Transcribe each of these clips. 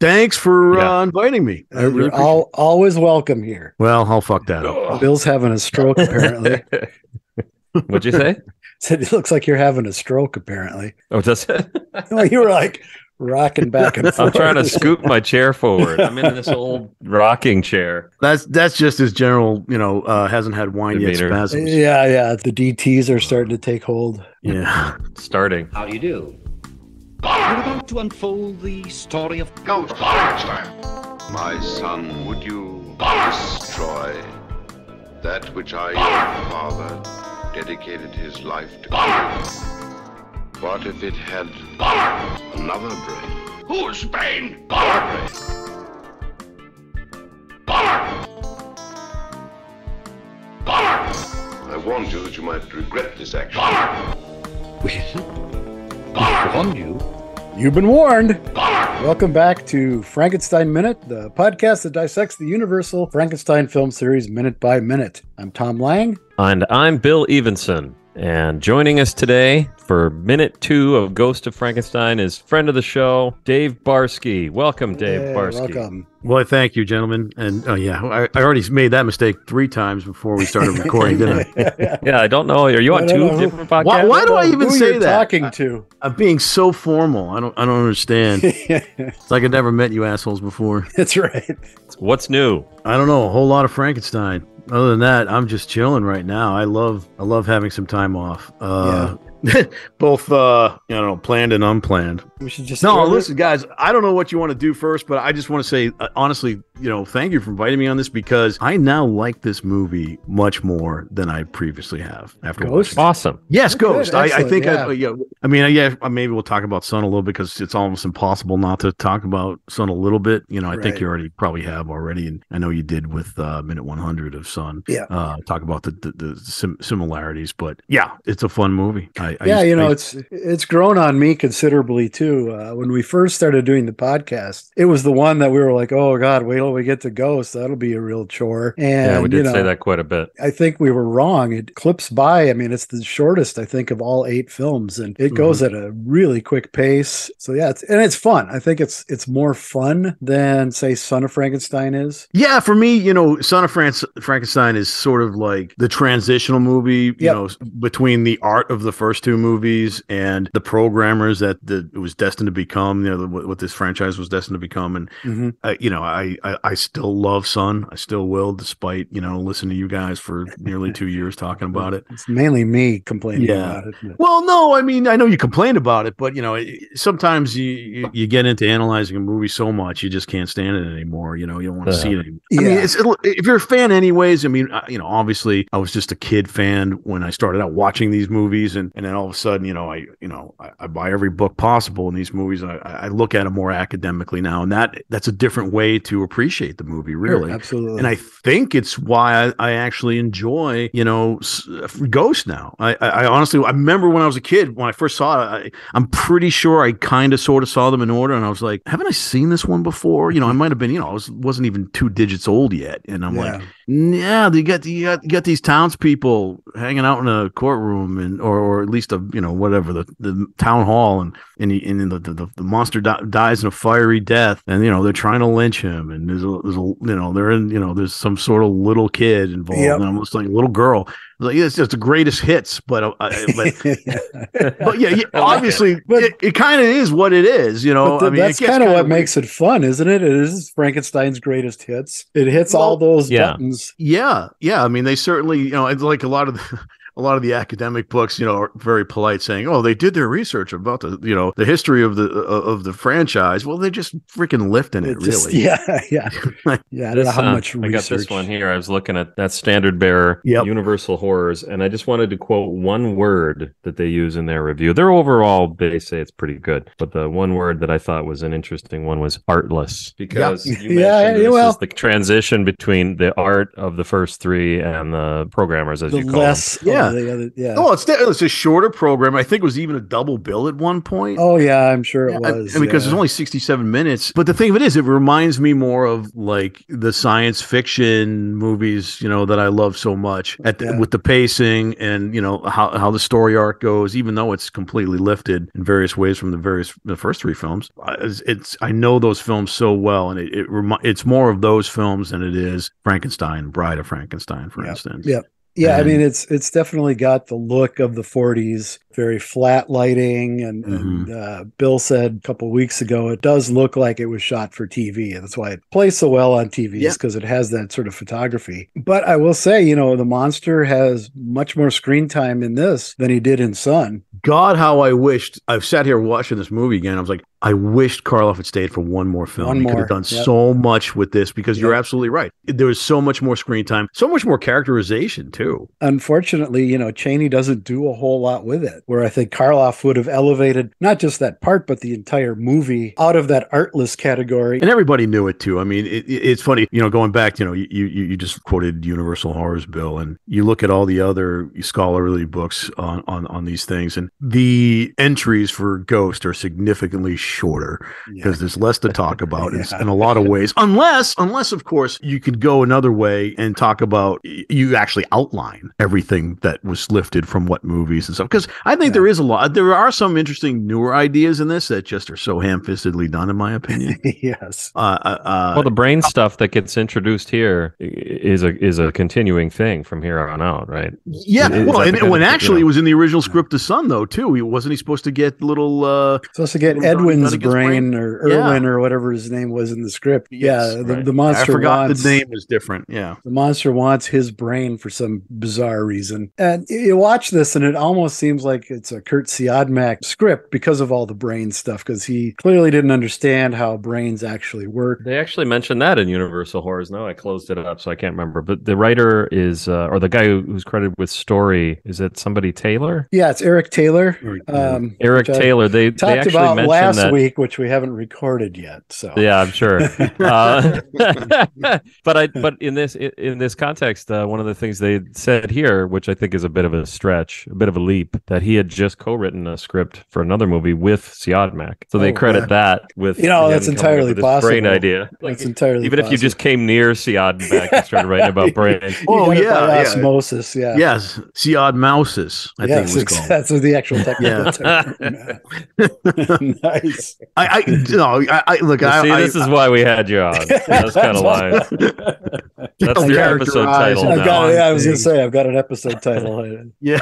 Thanks for Yeah. uh, inviting me. I really You're appreciate all, always welcome here. Well, I'll fuck that up. Bill's having a stroke, apparently. What'd you say? Said it looks like you're having a stroke, apparently. Oh, does it? Well, you were like rocking back and forth. I'm trying to scoop my chair forward. I'm in this old rocking chair. That's that's just his general, you know, uh, hasn't had wine yet Demeanor. spasms. Yeah, yeah. The DTs are starting to take hold. Yeah. Starting. How do you do? We're about to unfold the story of Ghost My son, would you destroy that which I, your father, dedicated his life to create? What if it had another brain? Who's Bane? Your brain. I warned you that you might regret this action. Well, warned you. You've been warned. Welcome back to Frankenstein Minute, the podcast that dissects the Universal Frankenstein film series minute by minute. I'm Thom Lang. And I'm Bill Evenson. And joining us today for minute two of Ghost of Frankenstein is friend of the show, Dave Barsky. Welcome, Dave Hey, Barsky. Welcome. Well, I thank you, gentlemen. And oh yeah, I, I already made that mistake three times before we started recording, didn't I? Yeah, I don't know. Are you on two know who- different podcasts? Why- why do I even Who say you're that? Talking to. I'm being so formal. I don't I don't understand. It's like I never met you assholes before. That's right. What's new? I don't know, a whole lot of Frankenstein. Other than that, I'm just chilling right now. I love I love having some time off. Uh both uh you know planned and unplanned. We should just No, start it. listen, guys. I don't know what you want to do first, but I just want to say, uh, honestly, you know, thank you for inviting me on this because I now like this movie much more than I previously have. After Ghost? watching. Awesome. yes, Okay, Ghost. I, I think, yeah. I, yeah. I mean, yeah. Maybe we'll talk about Son a little bit because it's almost impossible not to talk about Son a little bit. You know, I think you already probably have already, and I know you did with uh, minute 100 of Son. Yeah. Uh, talk about the the, the sim- similarities, but yeah, it's a fun movie. I, I yeah, used- you know, I- it's it's grown on me considerably too. Uh, when we first started doing the podcast, it was the one that we were like, "Oh God, wait till we get to Ghost. That'll be a real chore." And yeah, we you did know, say that quite a bit. I think we were wrong. It clips by. I mean, it's the shortest, I think, of all eight films, and it goes Mm-hmm. at a really quick pace. So yeah, it's, and it's fun. I think it's it's more fun than say Son of Frankenstein is. Yeah, for me, you know, Son of France, Frankenstein is sort of like the transitional movie, you Yep. know, between the art of the first two movies and the programmers that the, it was destined to become, you know, what, what this franchise was destined to become. And, Mhm. uh, you know, I, I, I still love Son. I still will, despite, you know, listening to you guys for nearly two years talking about it. It's mainly me complaining Yeah. about it. Well, no, I mean, I know you complain about it, but you know, it- sometimes you, you you get into analyzing a movie so much you just can't stand it anymore. You know, you don't want to Yeah. see it. Anymore. I mean, Yeah. it's if you're a fan, anyways. I mean, uh, you know, obviously, I was just a kid fan when I started out watching these movies, and and then all of a sudden, you know, I you know, I, I buy every book possible in these movies. I, I look at them more academically now, and that that's a different way to appreciate the movie, really. absolutely. And I think it's why I, I actually enjoy, you know, Ghost now. I, I, I honestly, I remember when I was a kid, when I first saw it, I, I'm pretty sure I kind of sort of saw them in order. And I was like, haven't I seen this one before? You know, I might have been, you know, I was, wasn't even two digits old yet. And I'm like, Yeah. yeah, you got, you got, you got these townspeople hanging out in a courtroom and, or, or at least a, you know, whatever, the, the town hall. And, and, he, and the, the, the monster di- dies in a fiery death. And, you know, they're trying to lynch him. And there's a, there's a, you know, they're in, you know, there's some sort of little kid involved. Yep. And I'm just little girl. Like, it's just the greatest hits. But, uh, but, but yeah, yeah I like it. obviously, But- it, it kind of is what it is, you know. But th- I mean, that's kind of kinda what makes it fun, isn't it? It is Frankenstein's greatest hits. It hits all those yeah. buttons. Yeah, yeah. I mean, they certainly, you know, it's like a lot of the, a lot of the academic books, you know, are very polite, saying, "Oh, they did their research about the, you know, the history of the uh, of the franchise." Well, they're just freaking lifting it, It just- really. yeah, yeah, yeah. I don't know how uh, much I got this one here. I was looking at that standard bearer, Yep. Universal Horrors, and I just wanted to quote one word that they use in their review. Their overall, they say it's pretty good, but the one word that I thought was an interesting one was artless, because you mentioned Yeah, this well- is the transition between the art of the first three and the programmers, as The you call less, Yeah. Yeah. The other, yeah. Oh, it's it's a shorter program. I think it was even a double bill at one point. Oh yeah, I'm sure it Yeah, was. I mean, because yeah. it's only 67 minutes. But the thing of it is, it reminds me more of like the science fiction movies, you know, that I love so much at the, Yeah. with the pacing and, you know, how, how the story arc goes, even though it's completely lifted in various ways from the various, the first three films. I- It's, it's I know those films so well. And it, it remi- it's more of those films than it is Frankenstein, Bride of Frankenstein, for Yeah. instance. Yeah. Yeah, I mean it's it's definitely got the look of the 40s, very flat lighting, and, and Mm-hmm. uh, Bill said a couple weeks ago it does look like it was shot for TV, and that's why it plays so well on TVs Yeah. because it has that sort of photography. But I will say, you know, the monster has much more screen time in this than he did in Son. God, how I wished I've sat here watching this movie again. I was like, I wished Karloff had stayed for one more film. One he could more, have done yep. so much with this because you're absolutely right. There was so much more screen time, so much more characterization too. Unfortunately, you know, Chaney doesn't do a whole lot with it. Where I think Karloff would have elevated not just that part, but the entire movie out of that artless category. And everybody knew it too. I mean, it- it's funny, you know, going back, you know, you, you you just quoted Universal Horrors Bill, and you look at all the other scholarly books on on on these things, and the entries for Ghost are significantly shorter. Yeah. because there's less to talk about in, Yeah. in a lot of ways unless unless of course you could go another way and talk about you actually outline everything that was lifted from what movies and stuff because i think Yeah. there is a lot there are some interesting newer ideas in this that just are so ham-fistedly done in my opinion yes. uh, uh, uh, well, the brain stuff that gets introduced here is a is a continuing thing from here on out, right? yeah is well that and when of- you actually know. it was in the original script of Son though too he wasn't he supposed to get little uh Supposed to get Little Johnny brain, brain? or Yeah. Irwin or whatever his name was in the script. Yes, yeah, the, right. the i monster forgot wants the name was different yeah the monster wants his brain for some bizarre reason. And you- you watch this, and it almost seems like it's a Kurt Siodmak script because of all the brain stuff. Because he clearly didn't understand how brains actually work. They actually mentioned that in Universal Horrors. No, I closed it up, so I can't remember. But the writer is, uh, or the guy who's credited with story, is it somebody Taylor? Yeah, it's Eric Taylor. Eric Taylor. Um, Eric Taylor. They they talked actually about mentioned last that. week, which we haven't recorded yet. So Yeah, I'm sure. uh, but I but in this in this context, uh, one of the things they said here, which I think is a bit of a stretch, a bit of a leap, that he had just co-written a script for another movie with Siodmak. So they Oh, credit yeah. that with You know, that's entirely with this brain possible. idea. Like, that's entirely even if you just came near Siodmak and started writing about brain. Oh, yeah, yeah. osmosis. Yeah. yes Siad Mouses i yes, think it was ex- called that's the actual technical Yeah. term. nice. I, I no, I, I look. I, See, I, this is why we had you on. Those kind of lines. That's I your episode title. I've now. got. Yeah, I was gonna say I've got an episode title. yeah,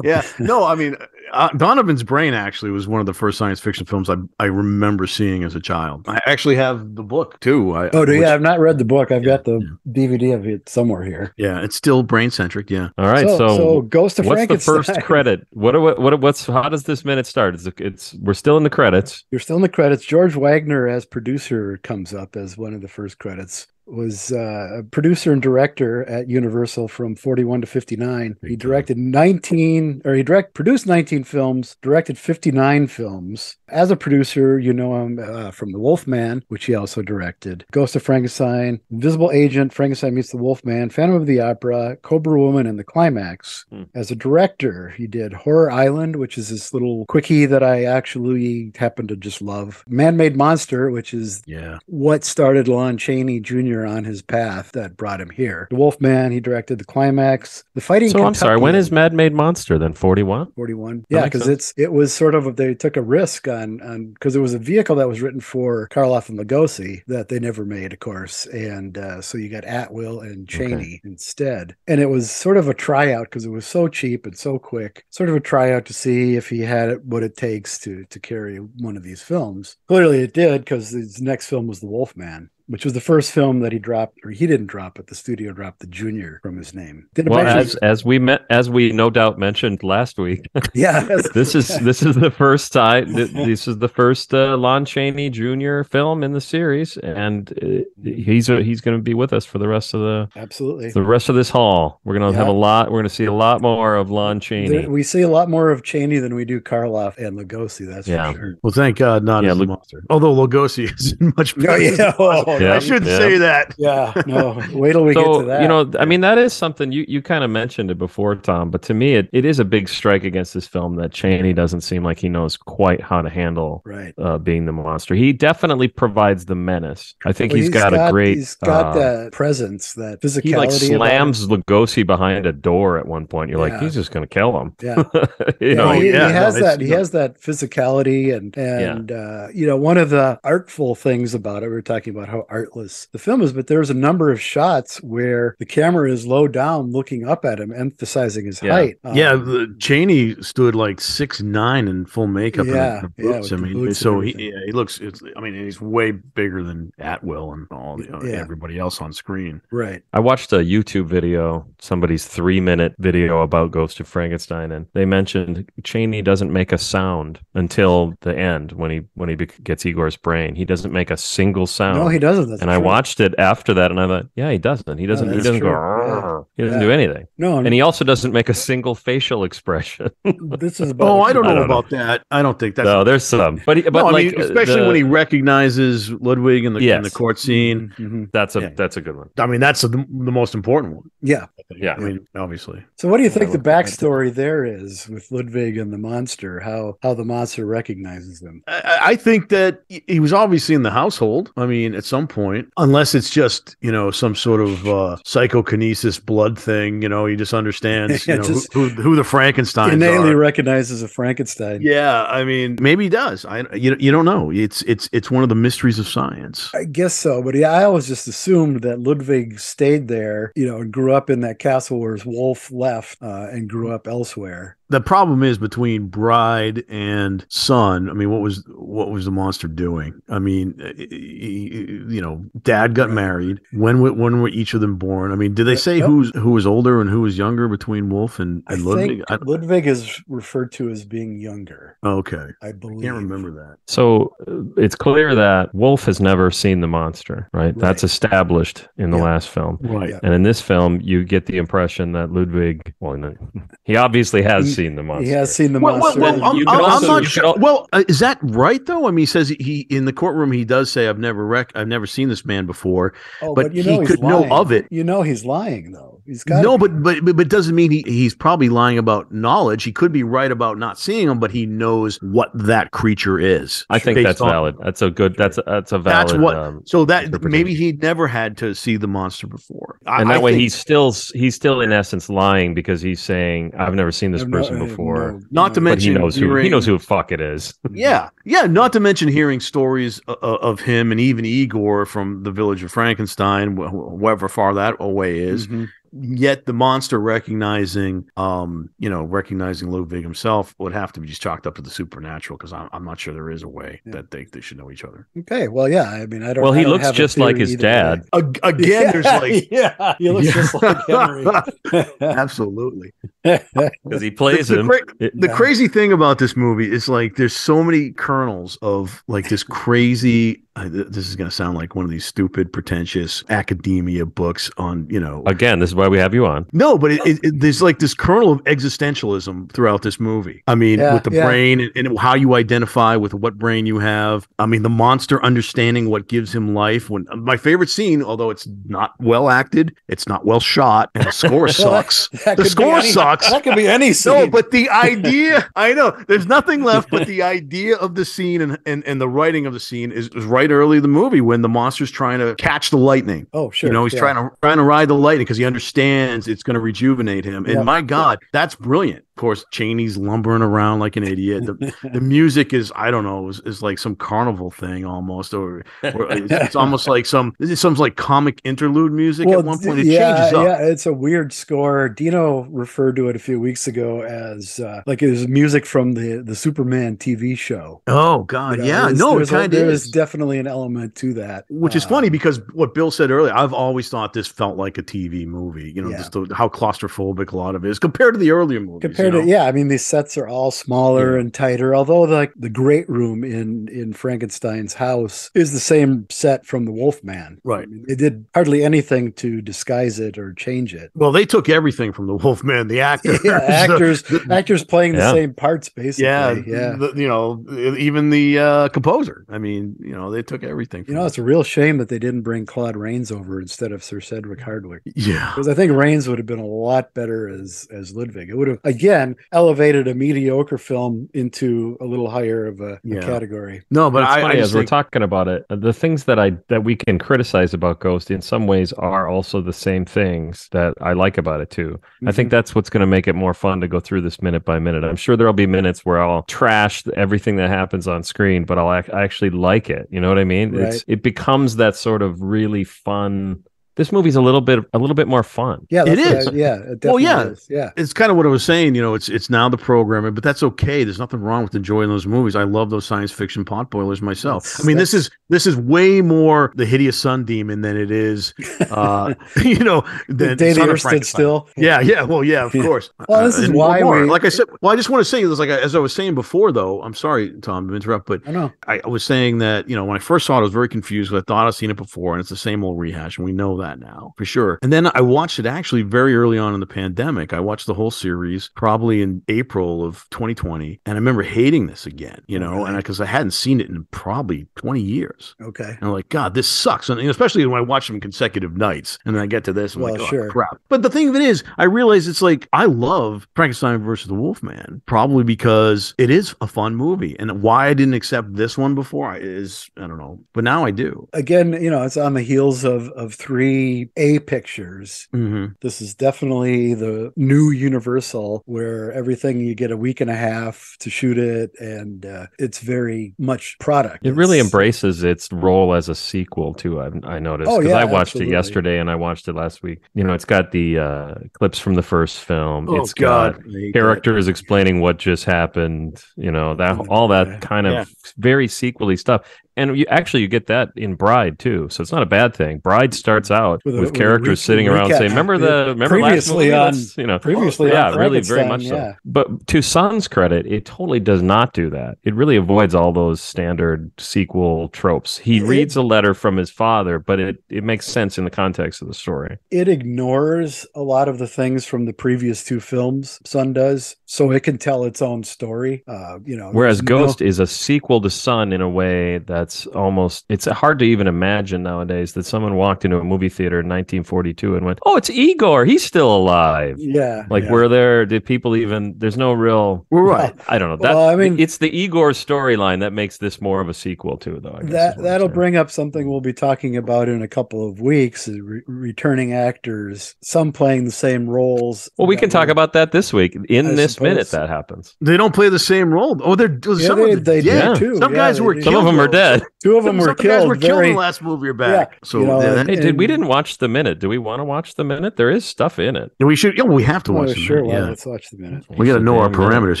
yeah. No, I mean, uh, Donovan's Brain actually was one of the first science fiction films I I remember seeing as a child. I actually have the book too. I, Oh, do you? which- I've not read the book. I've Yeah, got the DVD of it somewhere here. Yeah, it's still brain centric. Yeah. All right, so, so, so Ghost of what's the first credit? What, are, what what what's how does this minute start? It's, it's we're still in the credits. You're still in the credits. George Waggner as producer comes up as one of the first credits. Was uh, a producer and director at Universal from 41 to 59. He directed 19, or he direct produced 19 films, directed 59 films. As a producer, you know him uh, from The Wolfman, which he also directed, Ghost of Frankenstein, Invisible Agent, Frankenstein Meets the Wolfman, Phantom of the Opera, Cobra Woman, and The Climax. Hmm. As a director, he did Horror Island, which is this little quickie that I actually happen to just love. Man Made Monster, which is Yeah. what started Lon Chaney Jr. on his path that brought him here. The Wolfman, he directed The Climax, The Fighting So I'm sorry. when is Mad Made Monster? Then 41. 41 yeah because it's it was sort of they took a risk on on because it was a vehicle that was written for Karloff and Lugosi that they never made of course and uh, so you got Atwill and Chaney instead. And it was sort of a tryout because it was so cheap and so quick sort of a tryout to see if he had what it takes to to carry one of these films. Clearly it did because his next film was The Wolfman which was the first film that he dropped, or he didn't drop it. The studio dropped the junior from his name. Did Well, as as we met, as we no doubt mentioned last week, yeah, this is this is the first time. th- This is the first uh, Lon Chaney Jr. film in the series, and uh, he's uh, he's going to be with us for the rest of the absolutely. the rest of this haul. We're going to have a lot. We're going to see a lot more of Lon Chaney. There- we see a lot more of Chaney than we do Karloff and Lugosi. That's Yeah. for sure. Well, thank God, not Yeah, as a Lug- monster. Although Lugosi is much Oh better. Yeah, I shouldn't Yeah. say that. Yeah, no. Wait till we get to that. you know i mean that is something you, you kind of mentioned it before Thom but to me it, it is a big strike against this film that Chaney doesn't seem like he knows quite how to handle right. uh, being the monster he definitely provides the menace i think Well, he's got, a great He's got uh, that presence, that physicality. he like slams lugosi behind a door at one point you're like he's just gonna kill him Yeah. you Yeah, know he, yeah, he has it's that. He not- has that physicality, and and uh, you know, one of the artful things about it. We were talking about how artless the film is, but there's a number of shots where the camera is low down, looking up at him, emphasizing his Yeah. height. Yeah, Um, the, Chaney stood like six nine in full makeup. Yeah, and the yeah, boots. with I mean, boots so he, yeah, he looks. It's, I mean, he's way bigger than Atwill and all the, Yeah. everybody else on screen. right. I watched a YouTube video, somebody's three minute video about Ghost of Frankenstein, and they mentioned Chaney doesn't make a sound until the end when he when he bec- gets Igor's brain. He doesn't make a single sound. No, he doesn't. That's and I watched it after that, and I thought, yeah, he doesn't. He doesn't. he doesn't go. true. "Arr." He doesn't Yeah. do anything, No, and he also doesn't make a single facial expression. this is about. Oh, I don't I know don't know. about that. I don't think that's. no, there's some, but he, but no, I like mean, especially the- when he recognizes Ludwig in the in the court scene. Mhm. That's a Yeah. that's a good one. I mean, that's the, the most important one. Yeah. Yeah. I mean, obviously. So, what do you think the look at that. backstory there is with Ludwig and the monster? How how the monster recognizes them? I, I think that he- he was obviously in the household. I mean, at some point, unless it's just you know some sort of uh, psychokinesis blood thing. You know, he just understands you know just who, who who the Frankensteins Innately are. recognizes a Frankenstein. Yeah, I mean, maybe he does. I you, you don't know. It's it's it's one of the mysteries of science. I guess so, but yeah, I always just assumed that Ludwig stayed there, you know, and grew up in that castle where his wolf left uh, and grew up elsewhere. The problem is between bride and son. I mean, what was what was the monster doing? I mean, he- he- you know, dad got married. When were, when were each of them born? I mean, did they say Yep. who's who was older and who was younger between Wolf and, I and Ludwig? think Ludwig is referred to as being younger. okay, I believe. I can't remember that. So uh, it's clear that Wolf has never seen the monster, right? That's established in the Yeah. last film. Right. Yeah. And in this film, you get the impression that Ludwig, well, he obviously has He- seen the monster. He has seen the Well, well, monster. well, I'm, I'm- could I'm not sure. could al- well, uh, is that right though? I mean, he says he in the courtroom he does say I've never rec- I've never seen this man before. oh, but you he know he's could know of it. You know he's lying though. He's got no, but, but but but doesn't mean he, he's probably lying about knowledge. He could be right about not seeing him, but he knows what that creature is. I think that's on- valid. That's a good. That's a, that's a valid. That's what. um, so that maybe he never had to see the monster before, I- and that I way, he's still he's still in essence lying because he's saying I've never seen this No, person uh, before. no, Not to no. But he mention knows who he knows who the fuck it is. Yeah, yeah. Not to mention hearing stories o- o- of him and even Igor from the village of Frankenstein, wh- wh- however far that away is. Mhm. Yet the monster recognizing, um, you know, recognizing Ludwig himself would have to be just chalked up to the supernatural because I'm, I'm not sure there is a way Yeah. that they, they should know each other. Okay, well, yeah. I mean, I don't. Well, he don't looks have just like his dad. way. Ag- Again, there's like yeah, he looks just like Henry. absolutely. Because he plays the, him. cra- It- the Yeah. crazy thing about this movie is like there's so many kernels of like this crazy uh, th- this is going to sound like one of these stupid pretentious academia books on you know Again, this is why we have you on. no but it, it, it- there's like this kernel of existentialism throughout this movie i mean Yeah, with the yeah. brain and, and how you identify with what brain you have i mean the monster understanding what gives him life when my favorite scene although it's not well acted it's not well shot and the score sucks the score any- sucks That could be any scene. no, but the idea, I know there's nothing left, but the idea of the scene and, and, and the writing of the scene is, is right early in the movie when the monster's trying to catch the lightning. oh, sure. you know, he's yeah. trying to trying to ride the lightning because he understands it's going to rejuvenate him. And Yeah. my God, that's brilliant. Of course, Chaney's lumbering around like an idiot. The, the music is, I don't know, is, is like some carnival thing almost, or, or it's, it's almost like some is some like comic interlude music at one point. It yeah, changes up. yeah, it's a weird score. Dino referred to it a few weeks ago as uh, like it was music from the the Superman TV show. Oh God, You know, yeah, there's- no, it there's a- kind of there is. definitely an element to that, Which is funny because what Bill said earlier, I've always thought this felt like a TV movie. You know, Yeah. just the, how claustrophobic a lot of it is compared to the earlier movies. compared compared you to yeah, I mean these sets are all smaller Yeah. and tighter. Although like the great room in in Frankenstein's house is the same set from the Wolfman. Right. I mean, they did hardly anything to disguise it or change it. Well, they took everything from the Wolfman, the actor. Yeah, actors actors playing the Yeah. same parts basically. yeah, yeah. the- you know, even the uh, composer. I mean, you know, they took everything. You know, it. it's a real shame that they didn't bring Claude Rains over instead of Sir Cedric Hardwicke. yeah. Because I think Rains would have been a lot better as as Ludwig. It would have again elevated a mediocre film into a little higher of a, a category. No, but But it's I, funny I as just we're talking about it. uh, The things that I that we can criticize about Ghost in some ways are also the same things that I like about it too. I Mm-hmm. think that's what's going to make it more fun to go through this minute by minute. I'm sure there'll be minutes where I'll trash everything that happens on screen, but I'll ac- I actually like it. You know what I mean? It's it becomes that sort of really fun. This movie's a little bit a little bit more fun. Yeah, It that's what is. I- yeah, it Well, yeah. is. Yeah. it's kind of what I was saying. You know, it's it's now the programming, but that's okay. There's nothing wrong with enjoying those movies. I love those science fiction potboilers myself. That's- I mean, this is this is way more the hideous sun demon than it is, uh, you know, The than day the earth stood still. Yeah, yeah, well, yeah, of Yeah. course. Well, this is and why we- like I said, well, I just want to say this, like as I was saying before, though. I'm sorry, Thom, to interrupt, but I know. I, I was saying that you know when I first saw it, I was very confused. 'cause I thought I'd seen it before, and it's the same old rehash, and we know that now for sure. And then I watched it actually very early on in the pandemic. I watched the whole series probably in April of 2020, and I remember hating this again. You know, and because I, hadn't seen it in probably 20 years. Okay. And I'm like, God, this sucks. And especially when I watch them consecutive nights. And then I get to this, I'm Well, like, oh, sure. crap. But the thing of it is, I realize it's like, I love Frankenstein versus the Wolfman, probably because it is a fun movie. And why I didn't accept this one before is, I don't know. But now I do. Again, you know, it's on the heels of of three A pictures. Mm-hmm. This is definitely the new Universal, where everything you get a week and a half to shoot it, and uh, it's very much product. It really embraces its role as a sequel too. I, I noticed Oh, because yeah, I watched absolutely. it yesterday and I watched it last week. You know, it's got the uh, clips from the first film. Oh, It's God. got I hate that. characters explaining what just happened. You know that all that kind of Yeah. very sequely stuff. And you actually you get that in Bride too, so it's not a bad thing. Bride starts out With with, a- with characters re- sitting around recap. saying, "Remember the Yeah. remember last Previously movie? on- you know previously yeah, on really very much Frankenstein, so. But to Son's credit, it totally does not do that. It really avoids all those standard sequel tropes. He It- reads a letter from his father, but it, it makes sense in the context of the story. it ignores a lot of the things from the previous two films Son does, so it can tell its own story. Uh, you know, Whereas there's no- Ghost is a sequel to Son in a way that's almost it's hard to even imagine nowadays that someone walked into a movie theater in 1942 and went, "Oh, it's Igor. He's still alive." yeah, Like yeah. were there did people even there's no real right. I don't know. That Well, I mean- it's the Igor storyline that makes this more of a sequel too though. I guess that that'll bring up something we'll be talking about in a couple of weeks re- returning actors some playing the same roles Well, we can talk were- about that this week. In I this suppose. minute, that happens. They don't play the same role. Oh, they're yeah, some they, of the, they yeah. do too Some Yeah, guys were do. Some of them are though. Dead. two of them were of the guys killed were killed very in the last movie You're back. Yeah, so you know, yeah, and- that- Hey, did we didn't watch the minute? Do we want to watch the minute? There is stuff in it. we should. Yeah, we have to oh, watch. them, sure well, yeah. let's watch the minute We got to know our damn good. parameters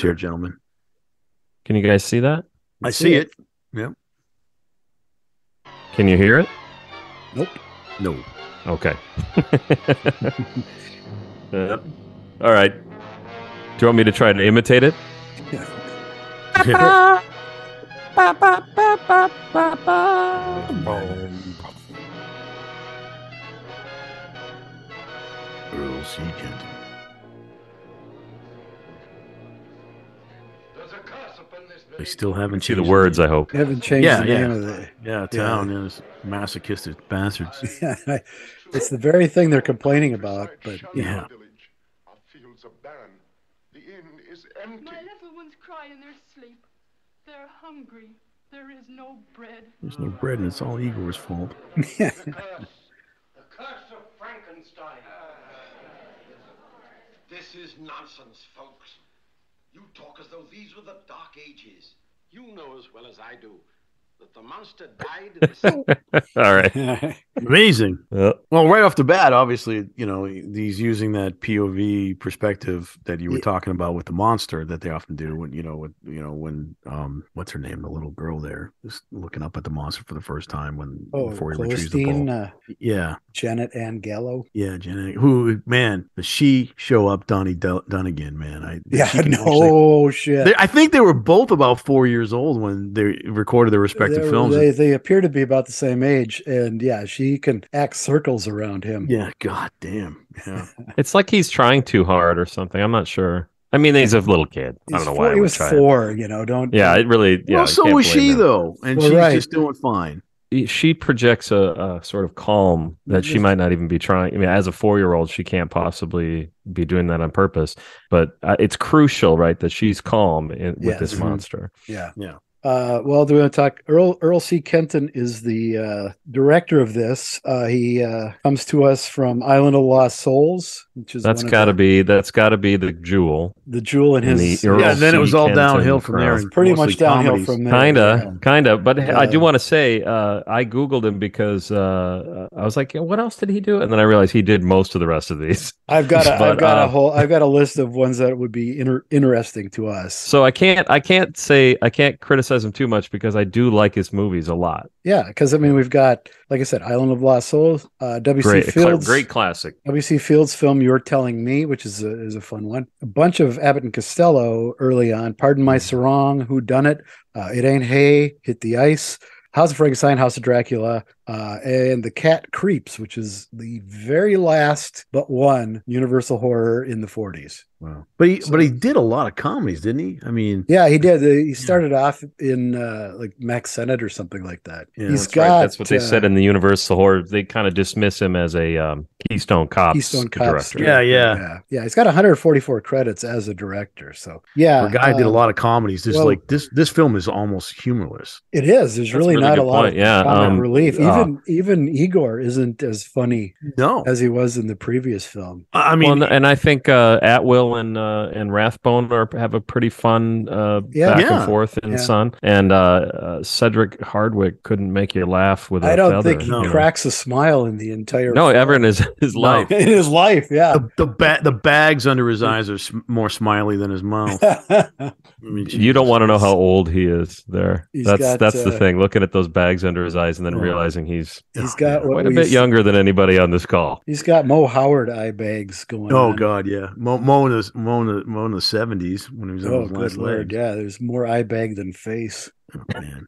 here, gentlemen. Can you guys see that? I see it. Yep. Can you hear it? Nope. No. Okay. Yep. All right. Do you want me to try to imitate it? Earl C. Kenton. There's a curse upon this They still haven't See the words, I hope. They haven't changed Yeah, the yeah. name of the Yeah, town is masochistic bastards. yeah, it's the very thing they're complaining about but Yeah. Village. Fields are barren. The inn is empty. My little ones cry in their sleep. They're hungry. There is no bread. There's no bread, and it's all Igor's fault. curse. The curse of Frankenstein. This is nonsense, folks. You talk as though these were the Dark Ages. You know as well as I do that the monster died in the All right. Amazing. Yeah. Well, right off the bat, obviously, you know, he's using that POV perspective that you were Yeah. talking about with the monster that they often do when, you know, with, you know, when, um, what's her name? The little girl there is looking up at the monster for the first time when, Oh, before he retrieves the ball. uh, Yeah. Janet Ann Gallow. Yeah. Janet, who, man, does she show up Donnie Del- Dunagan, man? I, Yeah, she can actually- shit. They- I think they were both about four years old when they recorded their respective They're- films. They, they appear to be about the same age, and yeah, she can act circles around him. yeah. God damn. Yeah. It's like he's trying too hard or something. I'm not sure. I mean, he's a little kid. I don't know four- why he was try. it. four. You know, don't. Yeah, it really. Yeah. well, so can't was she him. though, and Well, she's right. just doing fine. She projects a, a sort of calm that she might not even be trying. I mean, as a four-year-old, she can't possibly be doing that on purpose. But uh, it's crucial, right, that she's calm in, with Yes. this Mhm. monster. Yeah. Yeah. Uh, well, do we want to talk? Earl Earl C. Kenton is the uh, director of this. Uh, he uh, comes to us from Island of Lost Souls, which is That's one of got to be. That's got to be the jewel. the jewel in in his. the Earl yeah, then it was all Kenton downhill from there. crowd. and pretty much downhill comedies. from there. Kinda, kinda. But I do want to say, uh, I googled him because uh, I was like, what else did he do? And then I realized he did most of the rest of these. I've got a, I've got uh, a whole I've got a list of ones that would be inter- interesting to us. So I can't, I can't say, I can't criticize him too much because I do like his movies a lot. Yeah, because I mean we've got like I said, Island of Lost Souls, uh, W.C. Great, Fields, great classic. W.C. Fields film "You're Telling Me," which is a, is a fun one. A bunch of Abbott and Costello early on. Pardon My Sarong, Who Done It, uh, It Ain't Hay, Hit the Ice, House of Frankenstein, House of Dracula, uh, and The Cat Creeps, which is the very last but one Universal horror in the 40s. Wow. But he So- but he did a lot of comedies, didn't he? I mean, Yeah, he did. He started off in uh, like Mack Sennett or something like that. Yeah, He's That's got right. That's what they uh, said in the Universal horror. They kind of dismiss him as a um, Keystone Cops, Keystone Cops. director. Yeah, yeah. yeah, yeah. He's got 144 credits as a director. So yeah, the guy did a um, lot of comedies. This well- like this this film is almost humorless. It is. There's really really not a lot point. of Yeah, um, relief. uh, Even even Igor isn't as funny No, as he was in the previous film. I mean, and, and I think uh, Atwill and uh, and Rathbone are, have a pretty fun uh, Yeah. back Yeah. and forth in Yeah. Son. And uh, uh, Cedric Hardwicke couldn't make you laugh with a I don't feather. think he no. cracks a smile in the entire. No, film. ever in his, his life. in his life. Yeah. the the, ba- the bags under his eyes are sm- more smiley than his mouth. I mean, You don't want to know how old he is there. He's that's got, that's the uh, thing. Looking at those bags under his eyes and then Oh. Realizing he's He's got what quite a bit younger than anybody on this call. He's got Moe Howard eye bags going. Oh on. God, yeah. Moe, Moe in the Moe in the, Moe in the seventies when he was on Oh his good last lord. leg. Yeah, there's more eye bag than face. Oh, man.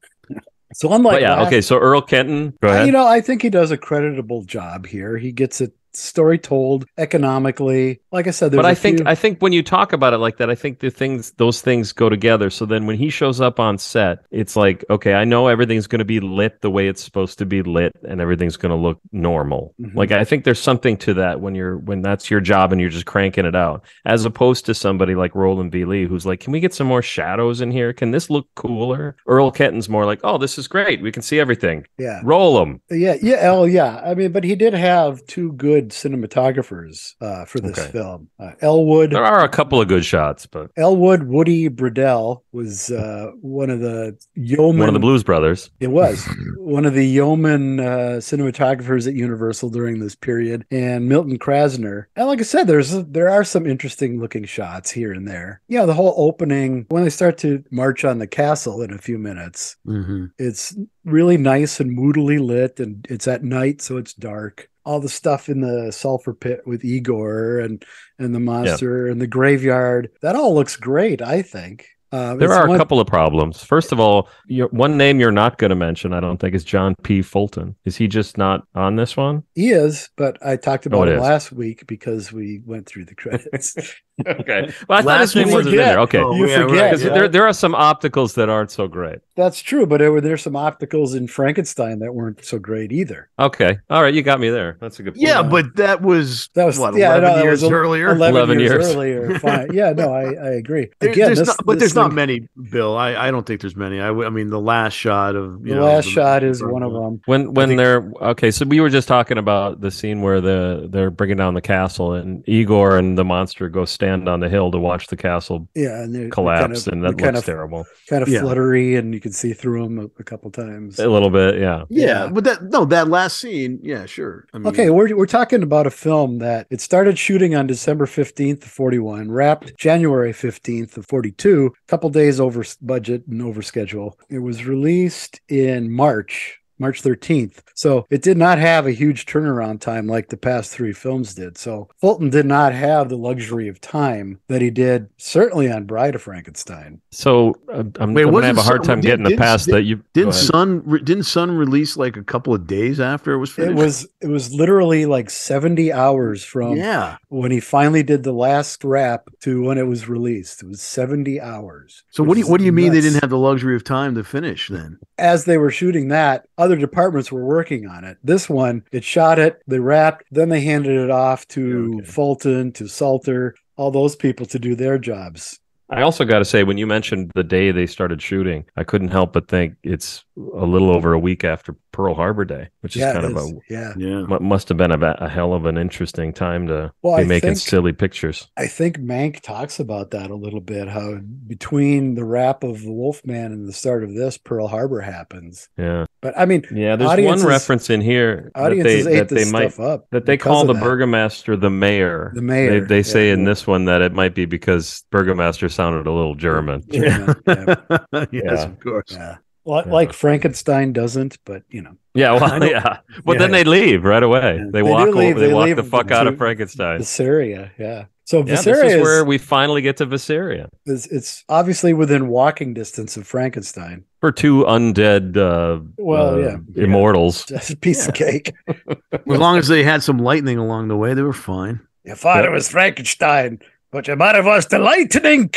So unlike but yeah, last- okay. So Earl Kenton, go ahead. You know, I think he does a creditable job here. He gets it story told economically. Like I said, there's but I think few- I think when you talk about it like that, I think the things those things go together. So then when he shows up on set, it's like, okay, I know everything's going to be lit the way it's supposed to be lit, and everything's going to look normal. Mhm. Like I think there's something to that when you're when that's your job and you're just cranking it out, as opposed to somebody like Rowland V. Lee who's like, can we get some more shadows in here? Can this look cooler? Earl Kenton's more like, oh, this is great. We can see everything. yeah, Roll them. yeah, yeah. Oh, yeah. I mean, but he did have two good cinematographers uh, for this Okay. film. Uh, Elwood, There are a couple of good shots, but Elwood Woody Bredell was uh, one of the yeoman. one of the Blues Brothers. It was one of the yeoman uh, cinematographers at Universal during this period, and Milton Krasner. And like I said, there's there are some interesting looking shots here and there. Yeah, the whole opening when they start to march on the castle in a few minutes, Mhm. it's really nice and moodily lit, and it's at night, so it's dark. All the stuff in the sulfur pit with Igor and and the monster and the graveyard that all looks great. I think. Uh, There are a one- couple of problems. First of all, one name you're not going to mention, I don't think, is John P. Fulton. Is he just not on this one? He is, but I talked Oh, about it him last week because we went through the credits. Okay. Well, I thought Last his name wasn't in there. Okay. Oh, You yeah, forget. Because yeah. there, there are some opticals that aren't so great. That's true, but there were there's some opticals in Frankenstein that weren't so great either. Okay. All right. You got me there. That's a good point. Yeah, but that was That was what yeah, eleven know, that years was a- earlier. 11, 11 years, years. earlier. Fine. Yeah, no, I, I agree. There- Again, there's this, not, but this there's not many, Bill. I, I don't think there's many. I, w- I mean, the last shot of you The know, last the- shot is one of them. When when think- they're okay, so we were just talking about the scene where the they're bringing down the castle and Igor and the monster go stand on the hill to watch the castle Yeah, and they're collapse, kind and of, that they're kind looks of terrible. kind of Yeah. fluttery, and you can see through them a, a couple times. A little bit, yeah. Yeah, but that no, that last scene, yeah, sure. I mean, Okay, we're, we're talking about a film that it started shooting on December 15th of 41, wrapped January 15th of 42, a couple days over budget and over schedule. It was released in March. March 13th. So it did not have a huge turnaround time like the past three films did. So Fulton did not have the luxury of time that he did, certainly on Bride of Frankenstein. So uh, I'm Wait, going to have a hard time did- getting the didn't- past did- that you. Didn't. Son re- didn't Son release like a couple of days after it was finished. It was it was literally like 70 hours from yeah. when he finally did the last wrap to when it was released. It was 70 hours. So what do you what do is you mean they didn't have the luxury of time to finish then? As they were shooting that, other departments were working on it. This one, it shot it, they wrapped, then they handed it off to oh, Okay. Fulton, to Salter, all those people to do their jobs. I also got to say, when you mentioned the day they started shooting, I couldn't help but think it's a little over a week after Pearl Harbor Day, which is yeah, kind of is. a yeah. Yeah. must have been a, a hell of an interesting time to Well, be I making think- silly pictures. I think Mank talks about that a little bit. How between the wrap of the Wolfman and the start of this, Pearl Harbor happens. Yeah, But I mean, yeah. There's one reference in here that they audiences ate that they might stuff up. that they call the that. burgomaster the mayor. The mayor, They, they say yeah. in this one that it might be because burgomaster sounded a little German. German, yeah. yes, Yeah. of course. Yeah. Well, Yeah. Like Frankenstein doesn't, but you know. Yeah, well, yeah. But Yeah. then they leave right away. Yeah. They, They walk. leave. They, They walk leave the fuck out of Frankenstein. Vasaria, yeah. So Yeah, this is is, where we finally get to Vasaria is it's obviously within walking distance of Frankenstein. for two undead, uh, Well, uh, yeah. immortals. Just a piece of cake. As long as they had some lightning along the way, they were fine. You thought Yeah. was Frankenstein, but you might have was the lightning.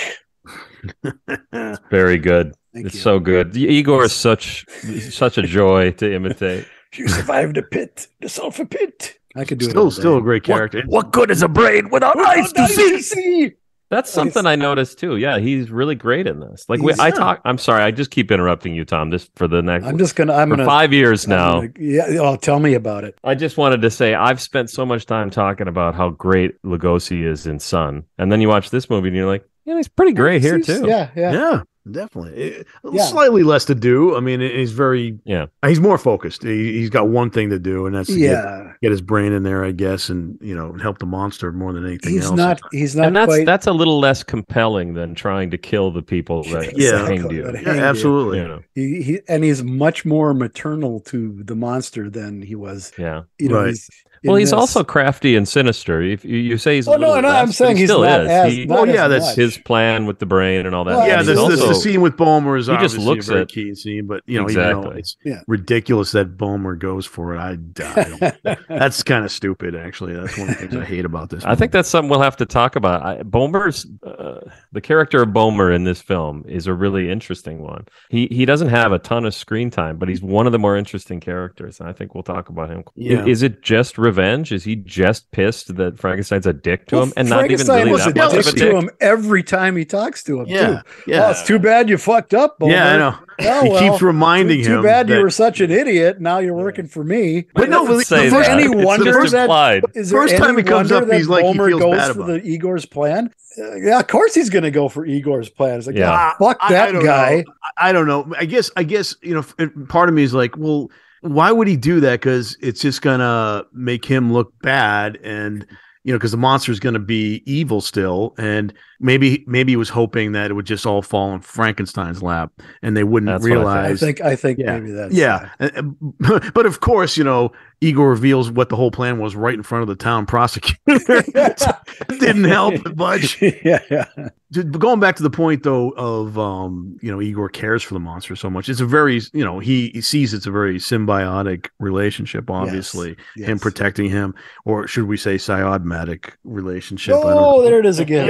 Very good. Thank it's you. so good. Igor is such such a joy to imitate. You survived the pit, the sulfur pit. I could do it. Still, all still a great character. What good is a brain without eyes to Eyes see? see. That's something I noticed too. Yeah, he's really great in this. Like we, I talk. I'm sorry. I just keep interrupting you, Thom. This for the next. I'm just gonna. I'm for gonna. five years I'm now. gonna- yeah. Oh, tell me about it. I just wanted to say I've spent so much time talking about how great Lugosi is in Son, and then you watch this movie and you're like, yeah, he's pretty great here too. Yeah, yeah. Yeah, definitely. It- Yeah. Slightly less to do. I mean, he's very. Yeah. Uh, he's more focused. He, he's got one thing to do, and that's to get, Yeah. get his brain in there, I guess, and you know, help the monster more than anything He's else. not. He's not and that's quite. that's a little less compelling than trying to kill the people that Yeah. hanged you. Yeah, hanged absolutely. You know, He, he and he's much more maternal to the monster than he was. yeah. You know, Right. He's, in Well, he's this. also crafty and sinister. If you, you say he's, a Oh, no, no, I'm saying he he's still not is. as- He- not Well, as yeah, that's much. his plan with the brain and all that. Well, yeah, He's this, this also- the scene with Bohmer is He just obviously looks a very at- key scene, but you know, even though Exactly. it's Yeah. ridiculous that Bohmer goes for it, I, I don't, that's kind of stupid. Actually, that's one of the things I hate about this. I think that's something we'll have to talk about. I, Bohmer's uh, the character of Bohmer in this film is a really interesting one. He he doesn't have a ton of screen time, but he's one of the more interesting characters. And I think we'll talk about him. Yeah. Is, it just revenge? Is he just pissed that Frankenstein's a dick to Well, him, and not even really was that a much dick of a to him every time he talks to him. Yeah, too. yeah, Oh, it's too bad you fucked up. Bowman. yeah. I know. Oh, he well, keeps reminding too, him. Too bad you were such an idiot. Now you're working for me. But no, Doesn't but say first- any wonder just that- implied. There First any time he comes wonder up, that he's like he feels goes bad for the Igor's plan? Uh, yeah, of course he's going to go for Igor's plan. It's like, Yeah. ah, fuck I- I that guy. know. I I don't know. I guess. I guess you know. Part of me is like, well, why would he do that? Because it's just gonna make him look bad, and you know, because the monster is gonna be evil still, and maybe maybe he was hoping that it would just all fall in Frankenstein's lap, and they wouldn't That's what I think. I realize. think I think Yeah. maybe that's yeah, And- and- but of course, you know, Igor reveals what the whole plan was right in front of the town prosecutor. Didn't help much. yeah, yeah. But going back to the point though of um you know Igor cares for the monster so much it's a very you know he, he sees it's a very symbiotic relationship obviously him yes. protecting him or should we say symbiotic relationship Oh, there it is again.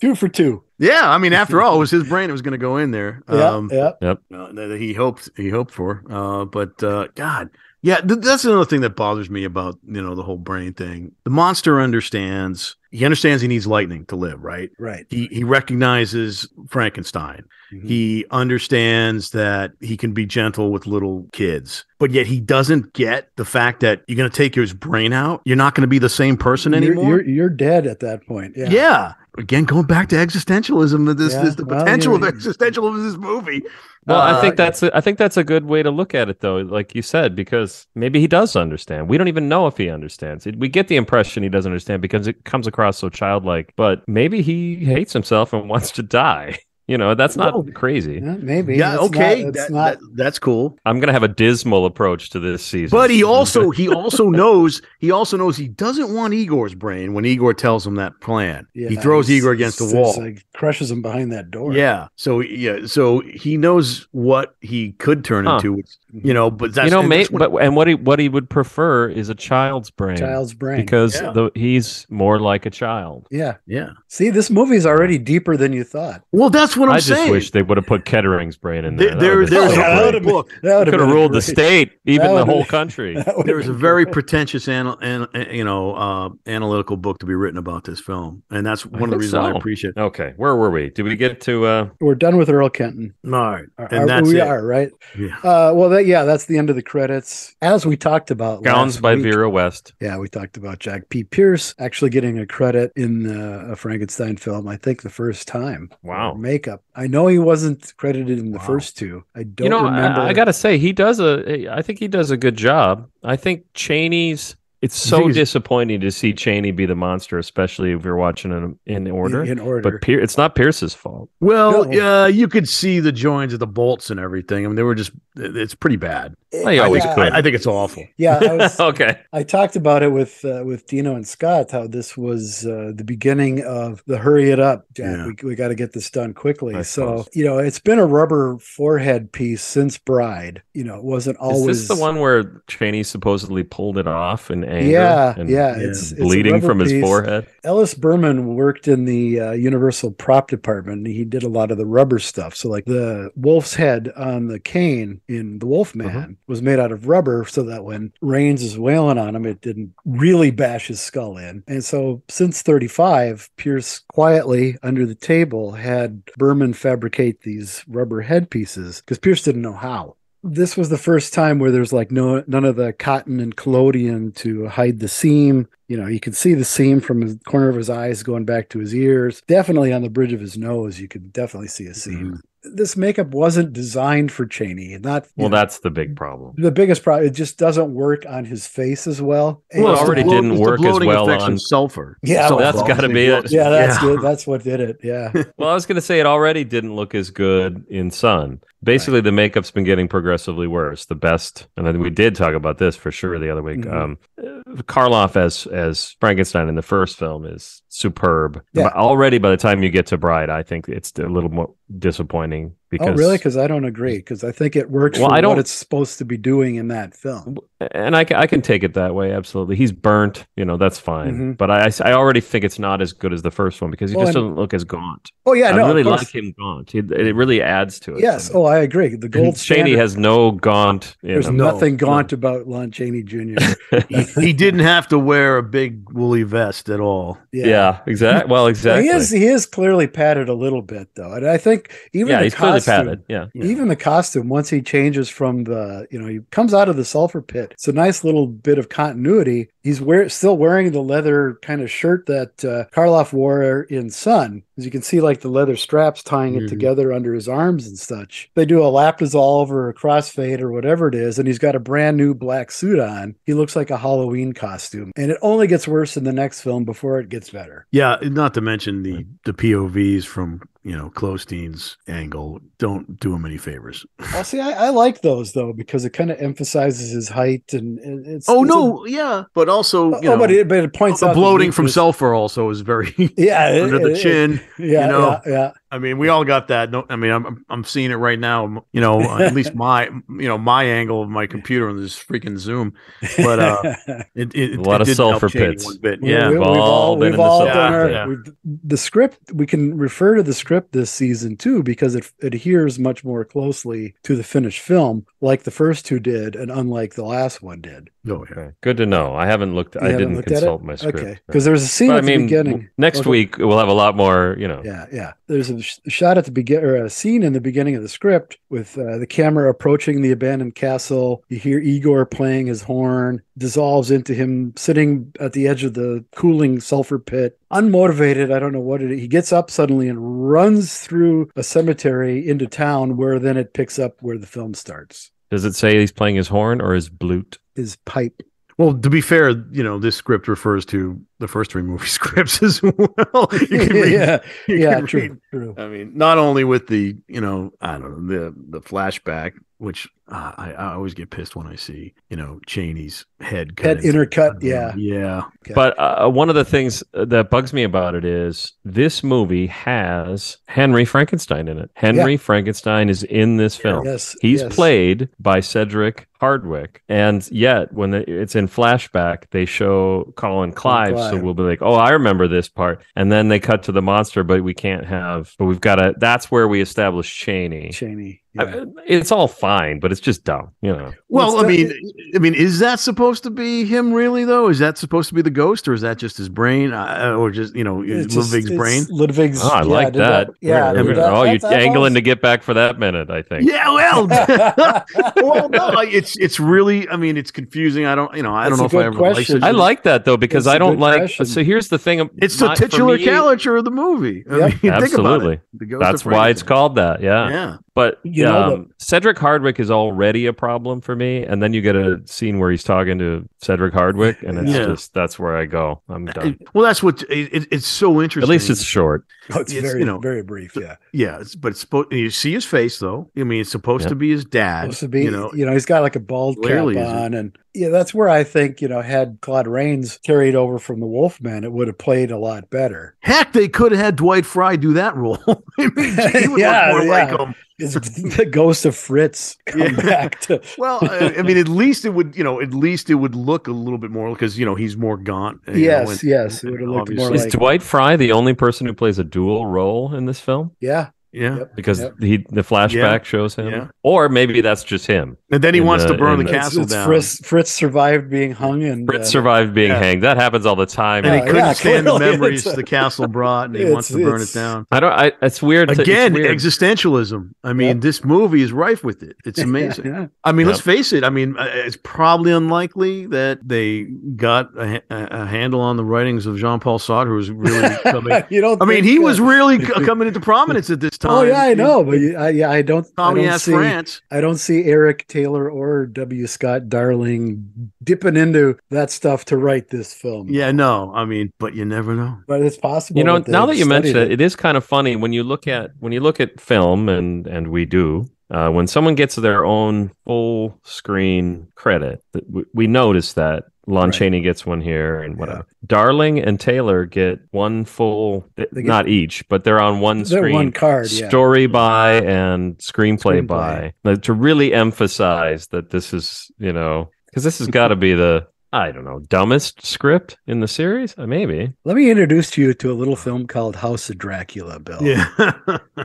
Two for two. yeah I mean after all it was his brain that was going to go in there Yeah, um yeah. uh, that he hoped he hoped for uh but uh god Yeah, th- that's another thing that bothers me about you know the whole brain thing. The monster understands. He understands he needs lightning to live, right? Right. He he recognizes Frankenstein. Mhm. He understands that he can be gentle with little kids, but yet he doesn't get the fact that you're going to take his brain out. You're not going to be the same person You're- anymore. You're, you're dead at that point. Yeah. yeah. Again, going back to existentialism, this Yeah, is the well, potential of existentialism of this movie. Well, I Uh, think that's a, I think that's a good way to look at it, though. Like you said, because maybe he does understand. We don't even know if he understands. It, we get the impression he doesn't understand because it comes across so childlike. But maybe he hates himself and wants to die. You know, that's not Well, crazy. Yeah, maybe. yeah, That's okay, Not, that's that- not. that- that's cool. I'm gonna have a dismal approach to this season. But he also he also knows he also knows he doesn't want Igor's brain when Igor tells him that plan. yeah, he throws Igor against the wall. it's like crushes him behind that door. Yeah. So yeah. So he knows what he could turn Huh. into. You know, but that's you know, and what- but and what he what he would prefer is a child's brain, Child's brain. because Yeah. the, he's more like a child. yeah. yeah. See, this movie's already deeper than you thought. Well, that's what I'm I just wish they would have put Kettering's brain in There- there. there- there's a that would've book. That would could have ruled the state, even the would've- whole country. There was a very pretentious, anal, an, you know, uh, analytical book to be written about this film, and that's one of the think reasons I so. appreciate. Okay, where were we? Did we get to? uh We're done with Earl Kenton. All right, and are- that's we it. are right. Yeah. Uh, well, that yeah, that's the end of the credits. As we talked about, Gowns by week, Vera West. Yeah, we talked about Jack P. Pierce actually getting a credit in uh, a Frankenstein film. I think the first time. Wow. for Makeup. I know he wasn't credited in the Wow. first two. I don't You know, remember. I, I gotta say, he does a. I think he does a good job. I think Chaney's. It's so think disappointing to see Chaney be the monster, especially if you're watching it in order. In, in order. But Pier- it's not Pierce's fault. Well, No. yeah, you could see the joins of the bolts and everything. I mean, they were just. It's pretty bad. Well, you I always think, could. I, I think it's awful. yeah, I was. okay. I talked about it with uh, with Dino and Scott how this was uh, the beginning of the hurry it up, Jack. Yeah. We, we got to get this done quickly. I so suppose. you know, it's been a rubber forehead piece since Bride. You know, it wasn't always Is this the one where Chaney supposedly pulled it off in anger? Yeah, and yeah, Yeah. it's, it's bleeding rubber from his forehead. Ellis Burman worked in the uh, Universal prop department. He did a lot of the rubber stuff. So, like the wolf's head on the cane in The Wolfman Uh-huh. was made out of rubber so that when Rains is wailing on him, it didn't really bash his skull in. And so, since 35, Pierce quietly under the table had Burman fabricate these rubber headpieces because Pierce didn't know how this was the first time where there's like no none of the cotton and collodion to hide the seam. You know, you can see the seam from the corner of his eyes going back to his ears. Definitely on the bridge of his nose, you could definitely see a seam. Mm-hmm. This makeup wasn't designed for Chaney. Not you Well, know, that's the big problem. the biggest problem. It just doesn't work on his face as well. And Well, it it's already blow- didn't work as well effects on- of sulfur. Yeah, Sulfur that's gotta be it. Yeah, that's Yeah. good. That's what did it. Yeah. Well, I was going to say it already didn't look as good in Son. Basically, the makeup's been getting progressively worse. The best, and then we did talk about this for sure the other week. Mhm. Um, uh, Karloff as as Frankenstein in the first film is superb. Yeah. But already by the time you get to Bride, I think it's a little more disappointing because oh, really? Because I don't agree. Because I think it works Well, for I don't- what it's supposed to be doing in that film. and I, ca- I can take it that way absolutely he's burnt you know that's fine Mhm. but I, I already think it's not as good as the first one because he Well, just and- doesn't look as gaunt Oh yeah, i no, really like him gaunt it, it really adds to it Yes. for. Oh, I agree. The gold And Chaney standard. has no gaunt There's him. no- nothing no. gaunt about Lon Chaney Jr. he, he didn't have to wear a big woolly vest at all. yeah, exactly well Well, exactly He is he is clearly padded a little bit though, and I think even yeah the he's clearly costume, padded yeah Even the costume, once he changes from the, you know, he comes out of the sulfur pit. It's a nice little bit of continuity. He's wear, still wearing the leather kind of shirt that uh, Karloff wore in Son. As you can see, like the leather straps tying it Mhm. together under his arms and such. They do a lap dissolve or a crossfade or whatever it is, and he's got a brand new black suit on. He looks like a Halloween costume. And it only gets worse in the next film before it gets better. Yeah, not to mention the the POVs from you know Cloestine's angle. Don't do him any favors. Well, see, I, I like those though because it kind of emphasizes his height and it- it's. Oh it's a- no, yeah, but also oh, you oh, know, but it, but it points the bloating from sulfur also is very Yeah, under the chin. Yeah, you know. yeah, yeah. I mean, we all got that. No, I mean, I'm I'm- I'm seeing it right now. You know, at least my you know my angle of my computer on this freaking Zoom. But uh, it, it, A lot it of didn't sulfur pits. Bit. Yeah. we, we've have all all, been we've in the all sulfur done our. Yeah. we've, the script. We can refer to the script this season too because it adheres much more closely to the finished film, like the first two did, and unlike the last one did. Oh yeah. Okay. Good to know. I haven't looked. You I haven't didn't looked at it? consult my script. Okay, because there's a scene But I mean, the beginning. next Okay. week we'll have a lot more. You know, Yeah, yeah. There's a sh- shot at the begin or a scene in the beginning of the script with uh, the camera approaching the abandoned castle. You hear Igor playing his horn, dissolves into him sitting at the edge of the cooling sulfur pit, unmotivated. I don't know what it is. He gets up suddenly and runs through a cemetery into town, where then it picks up where the film starts. does it say he's playing his horn or his blute? His pipe. Well, to be fair, you know, this script refers to the first three movie scripts as well. You can read, yeah, you yeah, can true, read- true. I mean, not only with the, you know, I don't know, the the flashback, which uh, I, I always get pissed when I see, you know, Chaney's head cut Head into- intercut, yeah. yeah. Okay. But uh, one of the things that bugs me about it is this movie has Henry Frankenstein in it. Henry Frankenstein is in this film. Yes, He's yes. played by Cedric Hardwicke, and yet when the, it's in flashback, they show Colin Clive. So we'll be like, "Oh, I remember this part," and then they cut to the monster, but we can't have. But we've got to. That's where we establish Chaney. Chaney. I- it's all fine, but it's just dumb, you know. Well, I mean, I mean, is that supposed to be him really though? Is that supposed to be the ghost, or is that just his brain, uh, or just you know It's Ludwig's it's brain? Ludwig's. Oh, I yeah, like did that. Yeah. There we did that- oh, you're angling always- to get back for that minute, I think. Yeah, well, well, no, it's it's really. I mean, it's confusing. I don't, you know, I That's don't know if I ever question. licensed I like that though because It's a I don't like. question. So here's the thing. It's the titular me- character of the movie. I Yep. mean, think about Absolutely. it. The Ghost That's why it's called that. Yeah. Yeah. But You know, um, Cedric Hardwicke is already a problem for me, and then you get a scene where he's talking to Cedric Hardwicke, and it's Yeah. just that's where I go. I'm done. Well, that's what it, it- it's so interesting. At least it's short. Oh, it's, It's, very, you know, very brief. Yeah. yeah, it's, but it's supposed. You see his face though. I mean, it's supposed Yeah. to be his dad. supposed to be, you know, he's got like a bald cap Clearly isn't. on, and yeah, that's where I think you know had Claude Rains carried over from the Wolfman, it would have played a lot better. heck, they could have had Dwight Frye do that role. I mean, he would Yeah, look more yeah. like him. It's the ghost of Fritz come Yeah. back to. Well, I, I mean, at least it would, you know, at least it would look a little bit more because you know he's more gaunt. you know, Yes, and- yes, it would have looked more obviously- Is like- Dwight Frye the only person who plays a dual role in this film? Yeah, yeah. Yep. Because Yep. he the flashback shows him, Yeah. or maybe that's just him. And then he wants the- to burn the the- It's- castle it's down. Fritz, Fritz survived being hung, and Fritz uh, survived being yeah. hanged. That happens all the time. and he couldn't yeah, stand the memories it's a- the castle brought, and he wants to burn it down. I don't. I, it's weird. to- it's Again, weird. existentialism. I mean, Yep. this movie is rife with it. It's amazing. Yeah. I mean, let's face it. I mean, uh, it's probably unlikely that they got a, a a handle on the writings of Jean Paul Sartre, who was really coming. you don't. I mean, he uh, was really coming into prominence at this time. Oh yeah, I know, but you- I, yeah, I don't. I don't see. France. I don't see Eric Taylor or W. Scott Darling dipping into that stuff to write this film. Yeah, no, I mean, but you never know. but it's possible. you know that now that you mention it, it is kind of funny when you look at when you look at film and and we do uh, when someone gets their own full screen credit we, we notice that Lon Right. Chaney gets one here and whatever. Darling and Taylor get one full, get- not each, but they're on one They're screen. one card, yeah. Story by and screenplay, Screenplay. by like, to really emphasize that this is you know because this has got to be the I don't know dumbest script in the series. Uh, maybe Let me introduce you to a little film called House of Dracula, Bill. Yeah.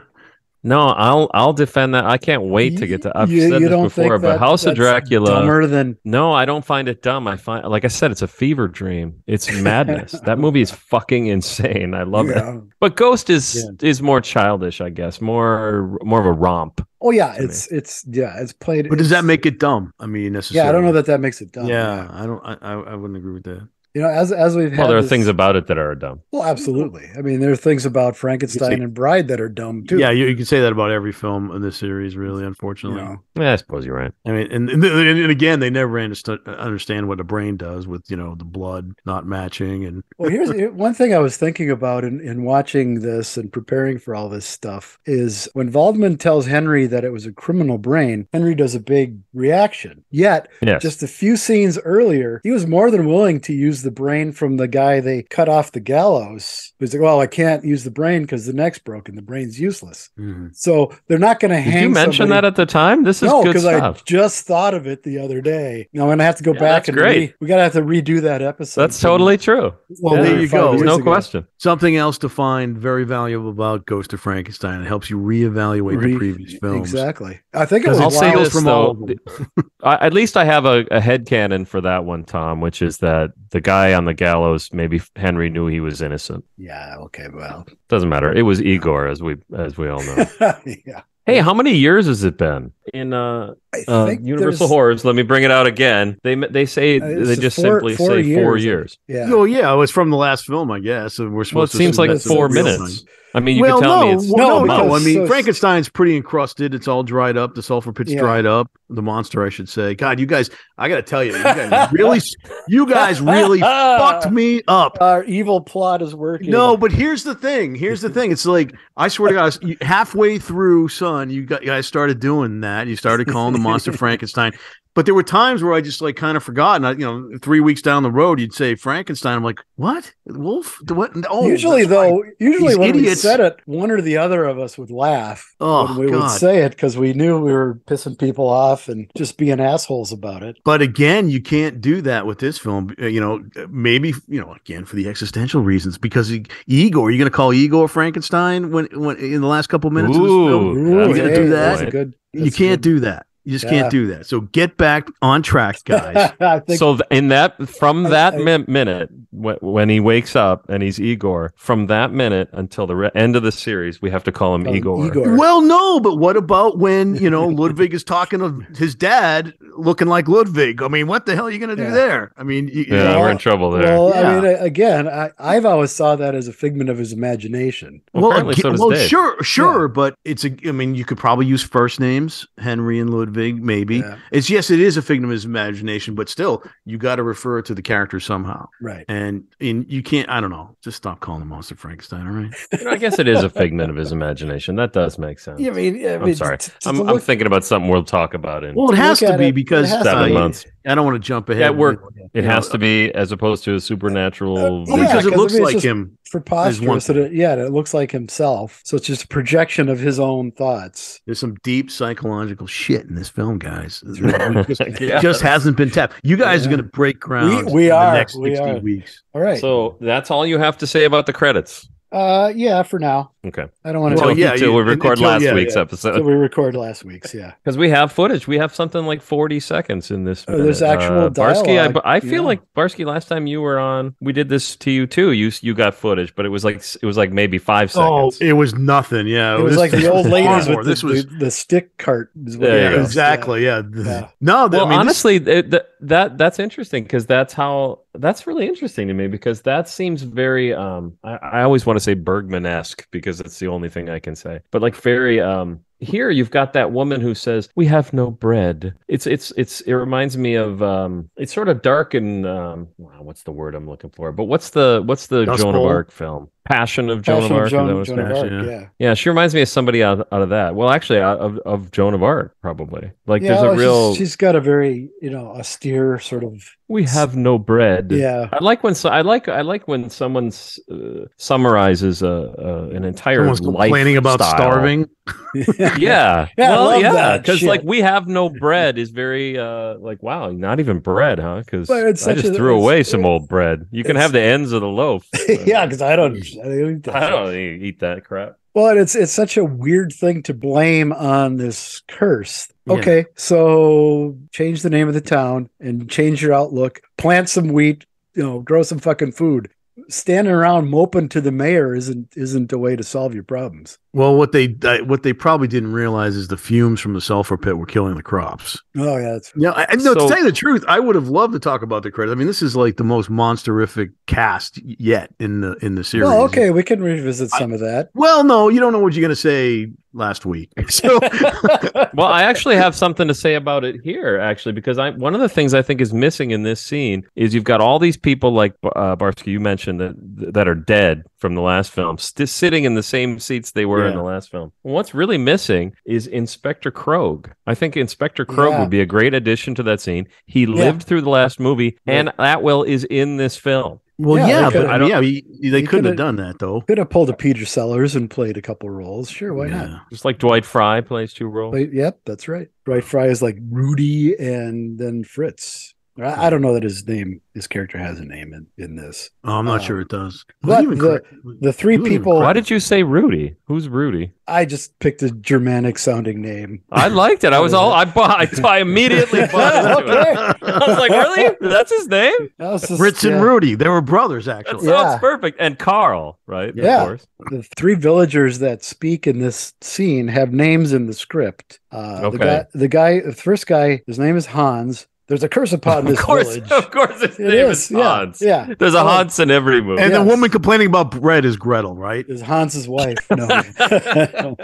No, I'll I'll defend that. I can't wait to get to. I've You- said you this before, but that- House of Dracula. dumber than No, I don't find it dumb. I find, like I said, it's a fever dream. It's madness. that movie is fucking insane. I love it. But Ghost is is more childish, I guess. More more of a romp. Oh yeah, to me. it's it's yeah, it's played. but does that make it dumb? I mean, necessarily. Yeah, I don't know that that makes it dumb. Yeah, I don't. I, I I wouldn't agree with that. You know, as as we've had Well, there are this- things about it that are dumb. Well, absolutely. I mean, there are things about Frankenstein and Bride that are dumb too. Yeah, you, you can say that about every film in this series, really. you Unfortunately, know. Yeah, I suppose you're right. I mean, and, and and again, they never understood understand what the brain does with you know the blood not matching and Well, here's one thing I was thinking about in, in watching this and preparing for all this stuff is when Waldman tells Henry that it was a criminal brain, Henry does a big reaction. Yet, Yes. just a few scenes earlier, he was more than willing to use the brain from the guy they cut off the gallows. He's like, well, I can't use the brain because the neck's broken. The brain's useless. Mhm. So they're not going to hang. Did you mention somebody- that at the time? This is no, because I just thought of it the other day. Now I'm gonna have to go Yeah, back that's and great. re- we gotta have to redo that episode. That's from- totally true. Well, Yeah, there you go. There's no ago. question. Something else to find very valuable about Ghost of Frankenstein. It helps you reevaluate Re- the previous films. Exactly. I think it was I'll say wild- this from all though. of I, at least I have a, a head canon for that one, Thom, which is that the guy on the gallows, maybe Henry knew he was innocent. Yeah. Okay. Well. Doesn't matter. It was Igor, as we as we all know. yeah. Hey, how many years has it been in uh, I uh Universal Horrors? Let me bring it out again. They they say Uh, they just four- simply four say four years. years. Yeah. Oh yeah, it was from the last film, I guess. So we're Well, it supposed to seems like four minutes. thing. I mean, you well, can tell no, me it's well, no, No, no. I mean, so- Frankenstein's pretty encrusted. It's all dried up. The sulfur pit's Yeah. dried up. The monster, I should say. God, you guys, I got to tell you, you guys really, you guys really fucked me up. Our evil plot is working. No, but here's the thing. Here's the thing. It's like I swear to God, halfway through, son, you got you guys started doing that. You started calling the monster Frankenstein. But there were times where I just like kind of forgot. And I, you know, three weeks down the road, you'd say Frankenstein. I'm like, what? Wolf? What? Oh, usually that's right. though, usually These when we said it, one or the other of us would laugh Oh, when we God. would say it because we knew we were pissing people off and just being assholes about it. But again, you can't do that with this film. Uh, You know, maybe you know again for the existential reasons because he, Igor. You're going to call Igor Frankenstein when when in the last couple minutes of this film? Ooh, Ooh, that's gonna a do good that? That's good. You can't good. do that. You just Yeah. can't do that. So get back on track, guys. I think so in that from I- that I- mi- minute wh- when he wakes up and he's Igor, from that minute until the re- end of the series, we have to call him Call him Igor. Igor. well, no, but what about when you know Ludwig is talking of his dad looking like Ludwig? I mean, what the hell are you going to do there? I mean, you, Yeah, Well, we're in trouble there. Well, I mean, again, I, I've always saw that as a figment of his imagination. Well, apparently aga- so well, Dave. sure, sure, but it's a. I mean, you could probably use first names, Henry and Ludwig, maybe. Yeah. It's yes, it is a figment of his imagination, but still, you got to refer to the character somehow. Right. And in you can't. I don't know. Just stop calling him Monster Frankenstein. All right. You know, I guess it is a figment of his imagination. That does make sense. Yeah, I mean, I I'm mean, sorry. t- t- I'm, to I'm look- thinking about something we'll talk about in Well, it has look to be it, it because has to seven be. months. I don't want to jump ahead. At work, It You has know, to be as opposed to a supernatural. Uh, Well, Yeah, because it 'cause I looks mean, like him. preposterous. one That it, yeah, it looks like himself. So it's just a projection of his own thoughts. There's some deep psychological shit in this film, guys. It just, Yeah. just hasn't been tapped. You guys Yeah. are going to break ground. we in are, the next we 60 are. weeks. All right. So that's all you have to say about the credits. Uh, yeah, for now, Okay. I don't want to Well, Until, yeah, until you- we un- record until- last yeah, week's yeah. episode. we record last week's. Yeah. Because we have footage. We have something like 40 seconds in this. Oh, there's actual uh, Barsky, I, I feel yeah. like Barsky. Last time you were on, we did this to you too. You you got footage, but it was like it was like maybe five seconds. it was nothing. Yeah, It was this- like the old was ladies far more. with the, this was the, the stick cart. is what There yeah, exactly. Yeah. Yeah. No, th- well, I mean, this- honestly, it, th- that that's interesting because that's how that's really interesting to me because that seems very. Um, I, I always want to say Bergman esque because it's the only thing I can say, but like very. Um, here you've got that woman who says we have no bread it's it's it's it reminds me of um it's sort of dark and um wow, what's the word i'm looking for but what's the what's the Dust joan of arc film passion of joan Passion of of arc is Joan, that what it's Joan of? Arc, Passion, yeah. yeah she reminds me of somebody out, out of that well actually out of, of joan of arc probably like yeah, there's well, a she's- real she's got a very you know austere sort of. we have no bread Yeah. I like when so, I like I like when someone uh, summarizes a, a an entire someone's life complaining about style. starving. Yeah, Yeah, well, yeah, because like we have no bread is very uh like wow, not even bread, huh? Because I just a- threw away some old bread. You can have the ends of the loaf. yeah, because I don't. I don't, eat that I shit. don't eat eat that crap. Well, it's it's such a weird thing to blame on this curse. Yeah. Okay, so change the name of the town and change your outlook. Plant some wheat. You know, grow some fucking food. Standing around moping to the mayor isn't isn't a way to solve your problems. Well, what they what they probably didn't realize is the fumes from the sulfur pit were killing the crops. Oh yeah, that's Yeah, I, I- no. So- to tell you the truth, I would have loved to talk about the credits. I mean, this is like the most monsterific cast yet in the in the series. well. Okay, we can revisit some of that. Well, no, you don't know what you're going to say last week. So, well, I actually have something to say about it here, actually, because I one of the things I think is missing in this scene is you've got all these people like uh, Barsky, you mentioned that that are dead from the last film, st- sitting in the same seats they were in the last film. What's really missing is Inspector Krogh. I think Inspector Krogh Yeah. would be a great addition to that scene. He lived through the last movie, and Atwill is in this film. Well, Yeah, yeah, they but could've- I mean, yeah, he, they they couldn't have done that though. Could have pulled a Peter Sellers and played a couple roles. Sure, why not? Just like Dwight Frye plays two roles. But, yep, that's right. Dwight Frye is like Rudy and then Fritz. I, I don't know that his name, his character has a name in, in this. Oh, I'm not Uh, sure it does. but even the- correct? The three He even people, Why did you say Rudy? Who's Rudy? I just picked a Germanic sounding name. I liked it. I was all I bought. I, I immediately bought into it. I was like, really? That's his name? That was just- Fritz and. Rudy. They were brothers, That actually. Yeah. sounds perfect. And Carl, right? Yeah. Of course. the three villagers that speak in this scene have names in the script. Uh, Okay. The guy, the guy, the first guy, his name is Hans. There's a curse upon Of this course, village. of course, his It name is, is yeah, Hans. yeah. There's a Oh. Hans in every movie. And the woman complaining about bread is Gretel, right? Is Hans's wife? No.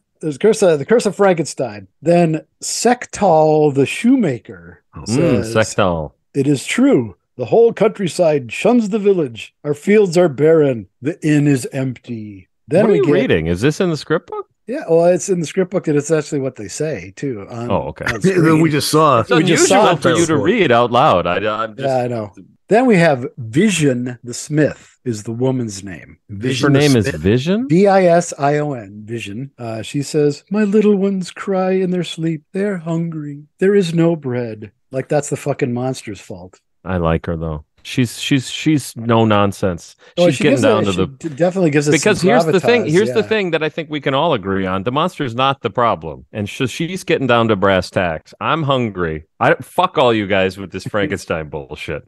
There's curse of, the curse of Frankenstein. Then Sektal the shoemaker Mm, says, Sextal. "It is true. The whole countryside shuns the village. Our fields are barren. The inn is empty." Then what are we you get reading? Is this in the script book? Yeah. Well, it's in the script book, and it's actually what they say too. On, Oh, okay. on we just saw. It's We just saw for you to read out loud. I, I'm just, yeah, I know. Then we have Vision the Smith is the woman's name. her Vision the name is Vision. V I S I O N, Vision. Uh, she says, My little ones cry in their sleep. They're hungry. There is no bread. Like that's the fucking monster's fault. I like her though. She's she's she's no nonsense. Oh, She's she getting down it- to she the definitely gives us because here's the thing. Here's the thing that I think we can all agree on. The monster's not the problem, and sh- she's getting down to brass tacks. I'm hungry. I fuck all you guys with this Frankenstein bullshit.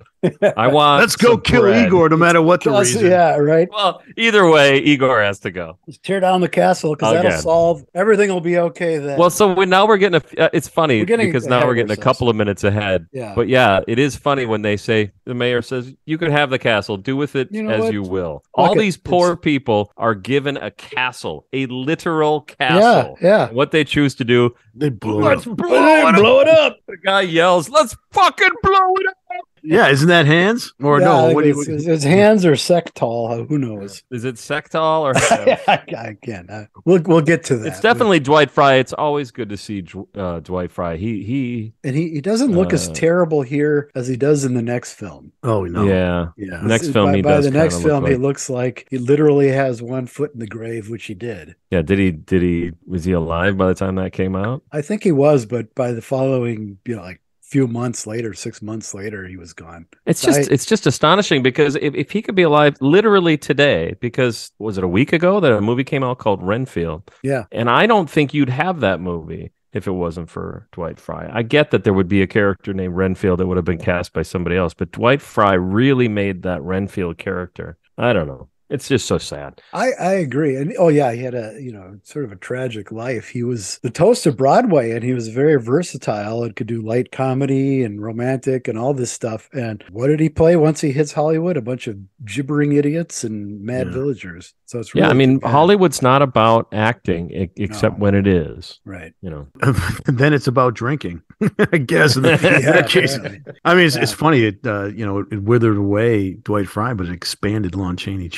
I want. Let's go kill bread. Igor, no matter what the Plus, reason. yeah, right. Well, either way, Igor has to go. Just tear down the castle because that'll solve everything. Will be okay then. Well, so we, now we're getting a. Uh, it's funny getting because now we're getting a couple of minutes ahead. yeah, But yeah, it is funny when they say the mayor says you can have the castle, do with it You know as what? you will. Fuck All it. these poor It's- people are given a castle, a literal castle. yeah. yeah. What they choose to do, They blew it let's up. blow it, blow it up. The guy yells, "Let's fucking blow it up!" Yeah, isn't that Hans? Or Yeah, no? think What it's, you? it's, it's Hans or sectal. Who knows? Is it Sectal or? him? I, I can't. Uh, we'll we'll get to that. It's definitely Dwight Frye. It's always good to see uh, Dwight Frye. He he. and he, he doesn't look as Uh, terrible here as he does in the next film. Oh no. Yeah. Yeah. Next By- film, he by does the next look film, he looks like he literally has one foot in the grave, which he did. Yeah. Did he? Did he? Was he alive by the time that came out? I think he was, but by the following, you know, like few months later, six months later, he was gone. It's just I- it's just astonishing because if, if he could be alive literally today, because was it a week ago that a movie came out called Renfield? Yeah. And I don't think you'd have that movie if it wasn't for Dwight Frye. I get that there would be a character named Renfield that would have been cast by somebody else, but Dwight Frye really made that Renfield character. I don't know. It's just so sad. I, I agree. And oh yeah, he had a you know sort of a tragic life. He was the toast of Broadway, and he was very versatile and could do light comedy and romantic and all this stuff. And what did he play once he hits Hollywood? A bunch of gibbering idiots and mad Yeah. villagers. So it's really yeah, I mean, bad. Hollywood's not about acting e- except No. when it is. right? You know, then it's about drinking, I guess. In, the, in Yeah, that case, apparently. I mean, it's, it's funny. It uh, you know it withered away Dwight Frye, but it expanded Lon Chaney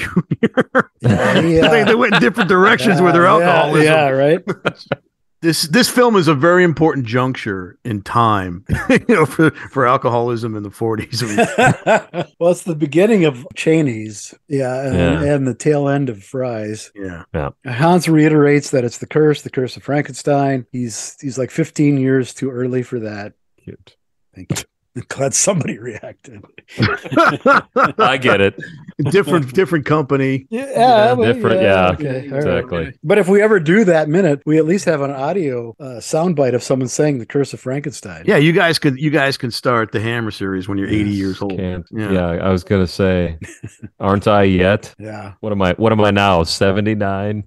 Jr. Yeah, he, I think uh, they went in different directions with their alcoholism. Yeah, right. This this film is a very important juncture in time, you know, for for alcoholism in the forties. Well, it's the beginning of Chaney's, yeah, and, Yeah. and the tail end of Frye's. yeah, Hans reiterates that it's the curse, the curse of Frankenstein. He's he's like 15 years too early for that. cute. Thank you. Glad somebody reacted. I get it. different different company. Yeah, well, different, yeah, okay, all right. exactly. But if we ever do that minute, we at least have an audio uh, soundbite of someone saying the curse of Frankenstein. Yeah, you guys could you guys can start the Hammer series when you're 80 years old. Can't. Yeah. Yeah. I was gonna say, aren't I yet? Yeah. What am I? What am I now? Seventy nine.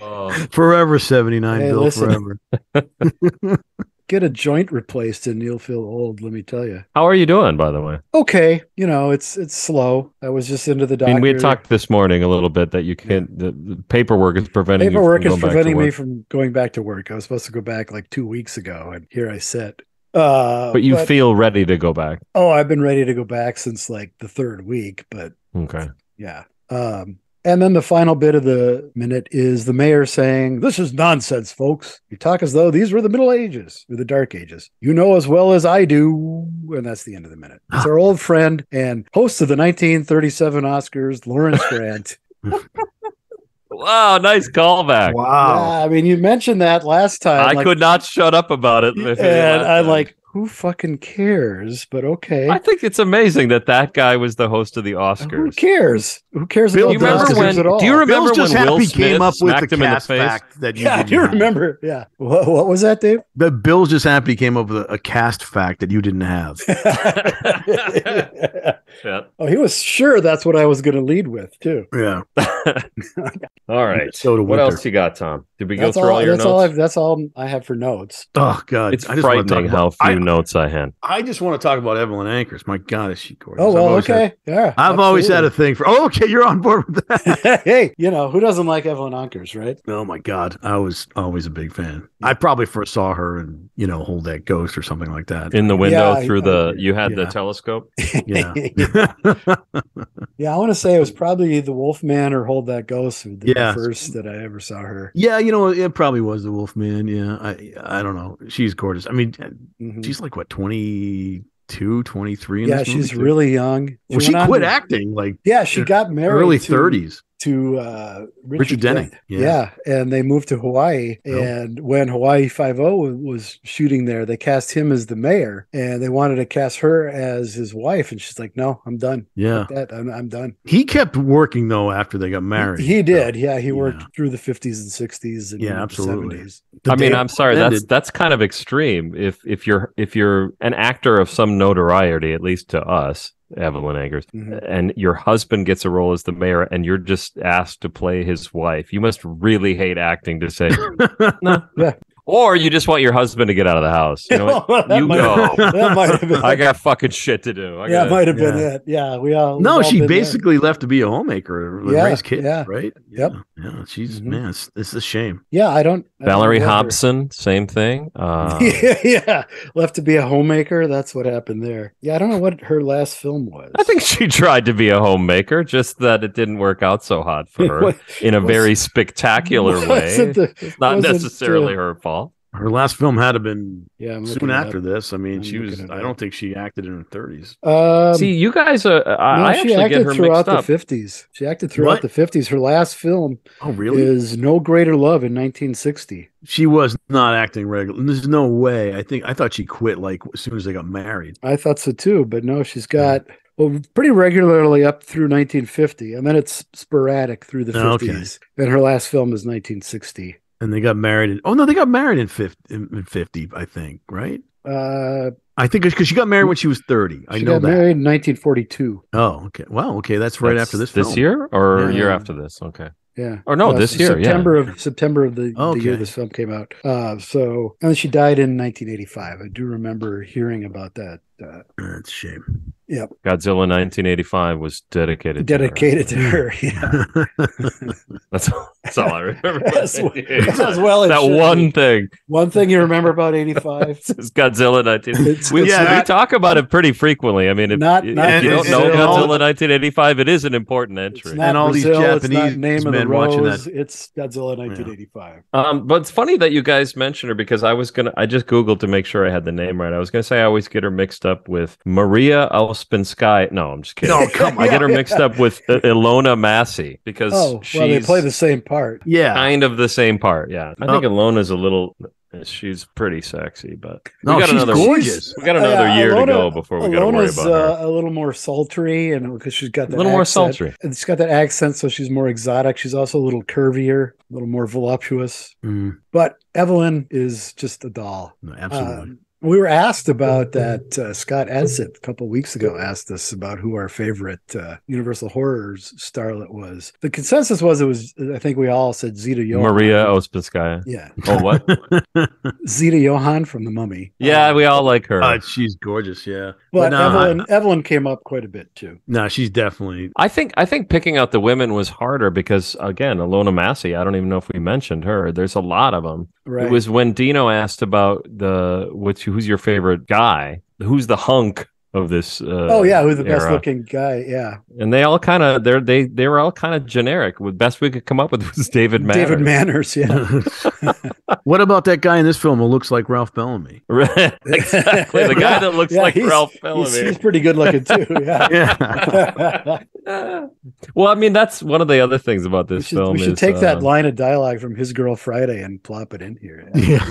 oh, Forever 79, Hey, Bill. listen. Forever. Get a joint replaced and you'll feel old, let me tell you. how are you doing, by the way? Okay, you know, it's it's slow. I was just into the I doctor. mean, we had talked this morning a little bit that you can't. The, the paperwork is preventing Paperwork you is from going back to preventing me from going back to work. I was supposed to go back like two weeks ago, and here I sit. Uh, But you feel ready to go back. oh, I've been ready to go back since like the third week, but Okay. yeah. Um, And then the final bit of the minute is the mayor saying, This is nonsense, folks. You talk as though these were the Middle Ages or the Dark Ages. You know as well as I do. And that's the end of the minute. It's our old friend and host of the 1937 Oscars, Lawrence Grant. Wow, nice callback. Wow. Yeah, I mean, you mentioned that last time. I like- could not shut up about it. And I'm time. like, who fucking cares? But okay. I think it's amazing that that guy was the host of the Oscars. Who cares? Who cares Bill, about Do you remember the when? at all? Do you remember Bill's just when Will happy Smith came up with smacked the him in the cast face? fact that you yeah, I didn't do have. remember. Yeah. What, what was that, Dave? But Bill's just happy came up with a, a cast fact that you didn't have. Yeah. oh, he was sure that's what I was going to lead with too. Yeah. All right. So to What else you got, Thom? Did we go That's through all, all. your That's notes? all. I've, that's all I have for notes. Oh God, it's I just want to frightening how about. few I, notes I had. I just want to talk about Evelyn Ankers. My God, is she gorgeous? Oh well, always had- okay, yeah. I've always had a thing for. Oh, okay, you're on board with that. hey, you know who doesn't like Evelyn Ankers, right? oh my God, I was always a big fan. I probably first saw her in you know Hold That Ghost or something like that. In the window Yeah, through I- the you had the telescope. yeah. yeah, I want to say it was probably the Wolfman or Hold That Ghost, who did Yeah. the first that I ever saw her. yeah, you know, it probably was the Wolfman. Yeah, I I don't know. She's gorgeous. I mean, Mhm. she's like what 22, 23 in Yeah, she's too? really young. Well, she quit to- acting like Yeah, she got married early to- thirties. To uh, Richard, Richard Denning, Dent. yeah. and they moved to Hawaii. Oh. And when Hawaii Five O was shooting there, they cast him as the mayor, and they wanted to cast her as his wife. And she's like, "No, I'm done. Yeah, That I'm, I'm done." he kept working though after they got married. He did. Yeah, he worked Yeah. through the 50s and 60s and Yeah, absolutely. 70s. The I mean, I'm sorry. it That's that's kind of extreme. If if you're if you're an actor of some notoriety, at least to us, Evelyn Eggers, Mhm. and your husband gets a role as the mayor, and you're just asked to play his wife, you must really hate acting to say no. Yeah. Or you just want your husband to get out of the house. You know what? That You might- go. That might have been. I got fucking shit to do. I yeah, gotta- might have been yeah. it. Yeah, we all. no, we've all she been there. basically left to be a homemaker and Yeah, raise kids, yeah. right? Yep. Yeah, yeah, she's Mhm. man, it's, it's a shame. Yeah, I don't. I don't Valerie remember. Hobson, same thing. Uh, yeah, left to be a homemaker. That's what happened there. Yeah, I don't know what her last film was. I think she tried to be a homemaker, just that it didn't work out so hot for her What- in a very spectacular way. wasn't the- It's not necessarily uh, her fault. Her last film had to have been Yeah, soon after this. I mean, I'm she was. I don't think she acted in her thirties. Um, See, you guys, uh, I, no, I she actually acted get her throughout mixed up. the fifties. She acted throughout What? the fifties. Her last film Oh, really? is No Greater Love in 1960. she was not acting regular. There's no way. I think I thought she quit like as soon as they got married. I thought so too, but no, she's got well pretty regularly up through 1950, and then it's sporadic through the Oh, okay. 50s. And her last film is 1960. And they got married. In, oh no, they got married in 50, in, in 50 I think. Right? Uh, I think because she got married when she was 30. I know got that. married in 1942. Oh, okay. Well, okay. That's right That's after this. this film. year or Yeah. year after this? Okay. Yeah. Or no, Uh, this year. September of September of the, the year this film came out. Uh, so and then she died in 1985. I do remember hearing about that. Uh, That's a shame. Yep. Godzilla 1985 was dedicated. dedicated to to her. her. Yeah. That's, that's all I remember. as, well, as well that one be. thing. one thing you remember about 85. It's Godzilla 19. It's- we, it's yeah, we talk about it pretty frequently. I mean, if, Not- if not you don't know And all- Godzilla 1985, it is an important It's entry. not And all these Brazil, it's not Japanese name of the men watching rose. that. It's Godzilla 1985. Um, but it's funny that you guys mentioned her because I was gonna. I just googled to make sure I had the name right. I was gonna say I always get her mixed up with Maria Ouspenskaya. No, I'm just kidding. No, come I get her mixed up with uh, Ilona Massey because Oh, she's well, they play the same part. yeah. kind of the same part. Yeah, I Oh. think Ilona's a little. She's pretty sexy, but we No, got she's another. gorgeous. We got another Yeah, year Ilona- to go before we got to worry Ilona's about her. uh, a little more sultry, and because she's got A that little more sultry. And she's got that accent, so she's more exotic. She's also a little curvier, a little more voluptuous. Mm, But Evelyn is just a doll. no, absolutely. Um, we were asked about that. Uh, Scott Edsett a couple weeks ago asked us about who our favorite uh, Universal Horrors starlet was. The consensus was it was. I think we all said Zita Johann. Maria Ouspenskaya. Yeah, Oh, what? Zita Johann from The Mummy. yeah, Uh, we all like her. Uh, she's gorgeous. Yeah. but no, I- Evelyn Evelyn came up quite a bit too. No, she's definitely. I think I think picking out the women was harder because again, Ilona Massey. I don't even know if we mentioned her. There's a lot of them. Right. It was when Dino asked about the which who's your favorite guy? Who's the hunk of this. Uh, oh yeah, who's the best era. looking guy? Yeah, And they all kind of they're they they were all kind of generic. The best we could come up with was David Manners. David Manners. Yeah, what about that guy in this film who looks like Ralph Bellamy? Exactly. The guy Yeah, that looks yeah, like he's- Ralph Bellamy. he's pretty good looking too. Yeah. Yeah. well, I mean, that's one of the other things about We this should, film. we should is, take that uh, line of dialogue from His Girl Friday and plop it in here. Yeah.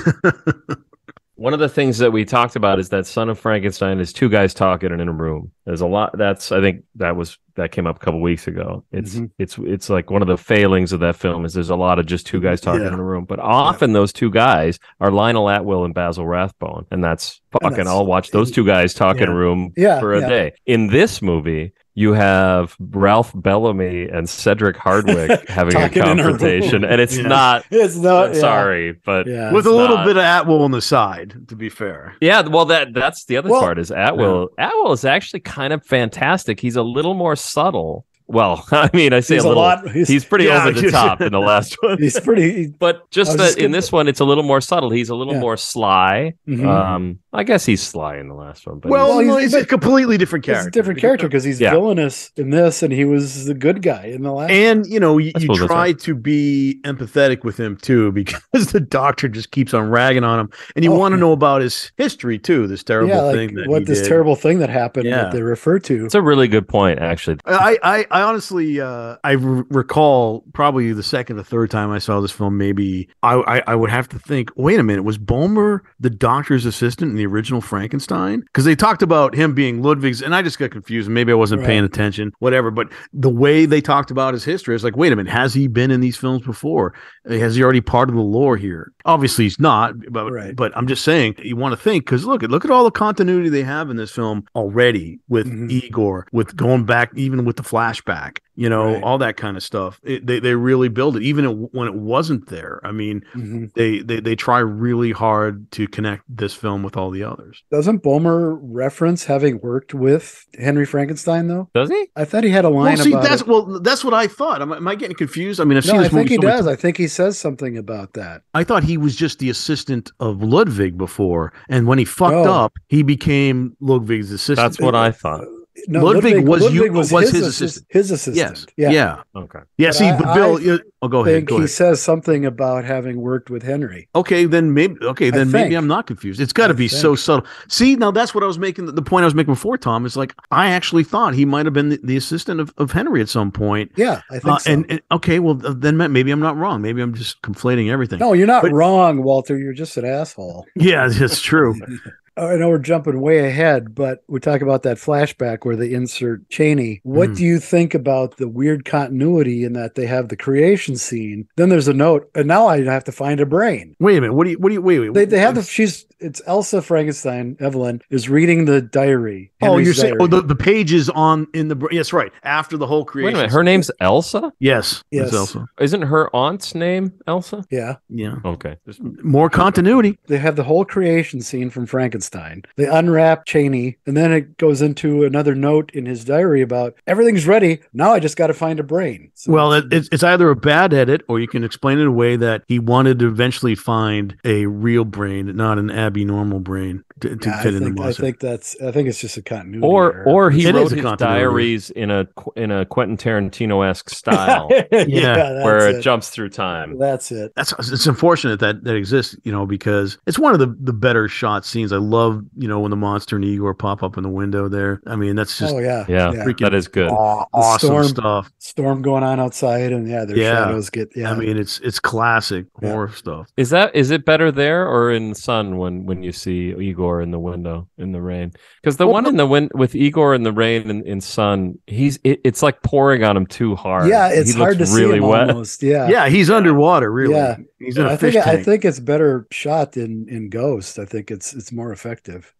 Yeah. One of the things that we talked about is that Son of Frankenstein is two guys talking in a room. There's a lot. That's I think that was that came up a couple weeks ago. It's Mhm. it's it's like one of the failings of that film is there's a lot of just two guys talking Yeah. in a room. But often those two guys are Lionel Atwill and Basil Rathbone, and that's fucking. that's- I'll watch those two guys talk in a room Yeah, for a yeah. day. In this movie. You have Ralph Bellamy and Cedric Hardwicke having a Talking a confrontation, and it's Yeah. not. It's not. yeah. Sorry, but Yeah. With a little not. bit of Atwill on the side, to be fair. Yeah, well, that that's the other Well- part is Atwill. Atwill is actually kind of fantastic. He's a little more subtle. Well, I mean, I say He's a a little. lot- he's- He's, pretty Yeah, over the top in the last one, He's pretty. but just that just in this one, it's a little more subtle. He's a little Yeah. more sly. Mhm. Um, I guess he's sly in the last one, but Well, Well, no, he's- a completely different He's character. a different character because he's Yeah. villainous in this, and he was the good guy in the last. And you know, you, you try right. to be empathetic with him too, because the doctor just keeps on ragging on him, and you Oh, want to know about his history too. This terrible yeah, like thing that what he this did. terrible thing that happened Yeah. that they refer to. it's a really good point, actually. I, I, I honestly, uh, I r- recall probably the second or third time I saw this film. Maybe I, I, I would have to think. Wait a minute, was Bohmer the doctor's assistant in the original Frankenstein? Because they talked about him being Ludwig's, and I just got confused. Maybe I wasn't Right. paying attention, whatever. But the way they talked about his history, it's like, wait a minute, has he been in these films before? Has he already part of the lore here? Obviously, he's not. But Right. but I'm just saying, you want to think because look at look at all the continuity they have in this film already with Mhm. Igor, with going back even with the flashback, you know, Right. all that kind of stuff. It, they they really build it, even when it wasn't there. I mean, Mhm. they they they try really hard to connect this film with all the others. Doesn't Bohmer reference having worked with Henry Frankenstein though? Does he? I thought he had a line Well, see, about that's it. well, that's what I thought. Am, I- am I getting confused? I mean, I've No, seen I this think movie he so many does. I think he says something about that. I thought he was just the assistant of Ludwig before, and when he fucked Oh. up, he became Ludwig's assistant. That's what I thought. No, Ludwig was you- Ludwig was his assist- assistant. His assistant. yes, Yeah. yeah, Okay. yeah. But see, I- but Bill, I you, oh, go I ahead. think Go he ahead. says something about having worked with Henry. Okay, then maybe okay, then maybe. I'm not confused. It's got to I be so subtle. See, now that's what I was making. The point I was making before, Thom, is like I actually thought he might have been the, the assistant of, of Henry at some point. Yeah, I think Uh, so. and, and okay, well then maybe I'm not wrong. Maybe I'm just conflating everything. no, you're not but- wrong, Walter. You're just an asshole. Yeah, that's true. I know we're jumping way ahead, but we talk about that flashback where they insert Chaney. What Mhm. do you think about the weird continuity in that they have the creation scene? Then there's a note, and now I have to find a brain. Wait a minute. What do you? What do you? Wait, wait. They, they have the she's it's Elsa Frankenstein. Evelyn is reading the diary. Oh, you're saying oh diary. the, the pages on in the yes right after the whole creation. Wait a minute. Her name's Elsa. yes Yes. yes Elsa. Isn't her aunt's name Elsa? yeah. Yeah, Okay. There's more continuity. They have the whole creation scene from Frankenstein. They unwrap Chaney, and then it goes into another note in his diary about everything's ready. Now I just got to find a brain. So Well, it's, it's either a bad edit, or you can explain it in a way that he wanted to eventually find a real brain, not an Abby normal brain, to, to yeah, I fit in the think, I think that's I think it's just a continuity. Or error. or he It is wrote his continuity. diaries in a in a Quentin Tarantino esque style yeah, that's where it it. jumps through time. That's it. That's it's unfortunate that that exists, you know, because it's one of the the better shot scenes. I love, you know, when the monster and Igor pop up in the window there. I mean, that's just oh yeah, Yeah, Yeah. freaking that is good. aw- awesome storm. stuff. storm going on outside, and yeah, their Yeah. shadows get. Yeah, I mean, it's it's classic Yeah. horror stuff. Is that is it better there or in the Son when when you see Igor in the window in the rain? Because the Well, one in the wind with Igor in the rain and in Son, he's it, it's like pouring on him too hard. yeah, it's He hard to looks see really him wet. almost. Yeah, Yeah, he's underwater, really. Yeah. He's in a I fish think I think it's better shot in in Ghost. I think it's it's more effective.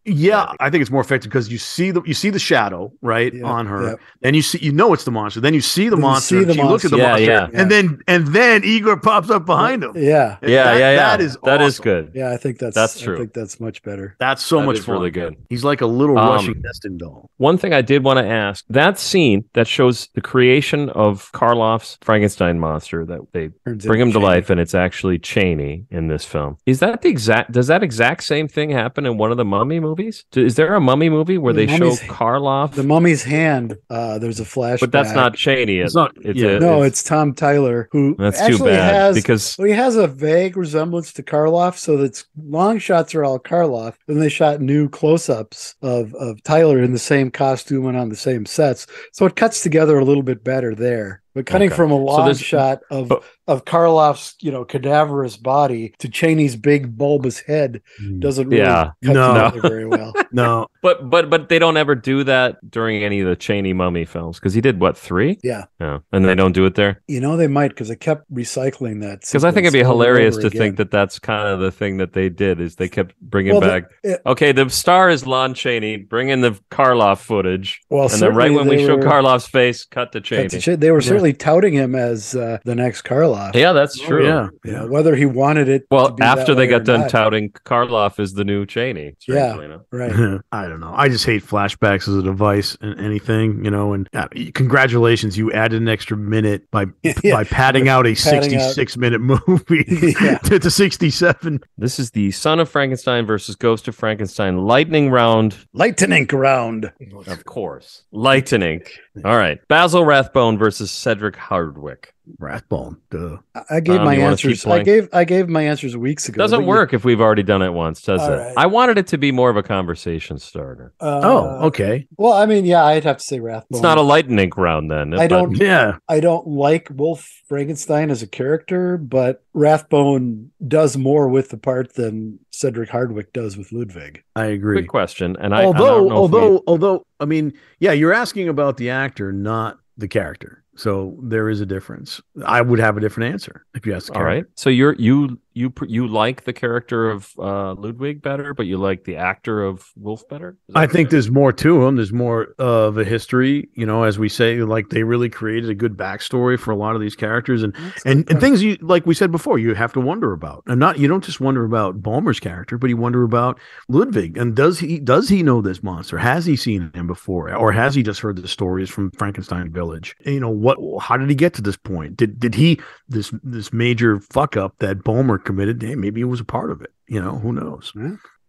Yeah, I think it's more effective because you see the you see the shadow right Yeah, on her, yeah. then you see you know it's the monster. Then you see the Then you monster. see and the she looks at the monster. Yeah, monster, yeah. and then and then Igor pops up behind him. Yeah, Yeah, That- yeah, yeah. That is that is awesome. good. yeah. I think that's That's true. I think that's much better. That's That's so That much is fun. really good. He's like a little Um, Russian nesting doll. One thing I did want to ask that scene that shows the creation of Karloff's Frankenstein monster that they Turns bring him into to life and it's actually Chaney in this film. Is that the exact does that exact same thing happen in one of the mummy movies? Is there a mummy movie where The they show Karloff? The mummy's hand. Uh, there's a flashback. but that's not Chaney. It's not- yeah. No, it's Tom Tyler who that's too actually bad has because Well, he has a vague resemblance to Karloff, so that's long shots are all Karloff. Then they shot new close-ups of of Tyler in the same costume and on the same sets, so it cuts together a little bit better there. But cutting Okay. from a So long there's- shot of but- of Karloff's you know cadaverous body to Chaney's big bulbous head hmm. doesn't really Yeah. cut No. together very well. No, but but but they don't ever do that during any of the Chaney mummy films because he did what three? Yeah. Yeah, and they don't do it there. You know they might because they kept recycling that. Because I think it'd be sequence over and hilarious to again. think that that's kind of the thing that they did is they kept bringing Well, the- back. it- okay, the star is Lon Chaney. Bring in the Karloff footage, Well, and then right when we they show Karloff's face, cut to Chaney. Cut to Ch- They were Yeah. Certainly touting him as uh, the next Karloff. Yeah, that's Oh, true. yeah, yeah. whether he wanted it. to Well, be that after they way got done not. touting Karloff as the new Chaney. Yeah. enough. right? I don't know. I just hate flashbacks as a device and anything, you know. And uh, congratulations, you added an extra minute by Yeah. by padding out a Padding out. sixty-six minute movie to, to sixty-seven. This is the Son of Frankenstein versus Ghost of Frankenstein lightning round. Lightning round. Of course, lightning. All right, Basil Rathbone versus Cedric Hardwicke. Rathbone. Duh. I- I gave Um, my you wanna keep answers. I gave I gave my answers weeks ago. Doesn't but you- work if we've already done it once, does All it? right. I wanted it to be more of a conversation starter. Uh, oh, okay. Well, I mean, yeah, I'd have to say Rathbone. It's not a lightning round then. I but- don't- Yeah. I don't like Wolf Frankenstein as a character, but Rathbone does more with the part than Cedric Hardwicke does with Ludwig. I agree. Good question. And I, I although, don't know if we- although, although, I mean, yeah, you're asking about the actor, not the character. So there is a difference. I would have a different answer if you. The all right. So you're you you you like the character of uh, Ludwig better, but you like the actor of Wolf better. I think there's more to him. There's more of a history, you know, as we say, like they really created a good backstory for a lot of these characters and That's and, and things you like we said before, you have to wonder about. And not you don't just wonder about Bohmer's character, but you wonder about Ludwig. And does he does he know this monster? Has he seen him before? Or has he just heard the stories from Frankenstein Village? You know, what how did he get to this point? Did did he this this major fuck up that Bohmer committed? Hey, maybe he was a part of it. You know, who knows?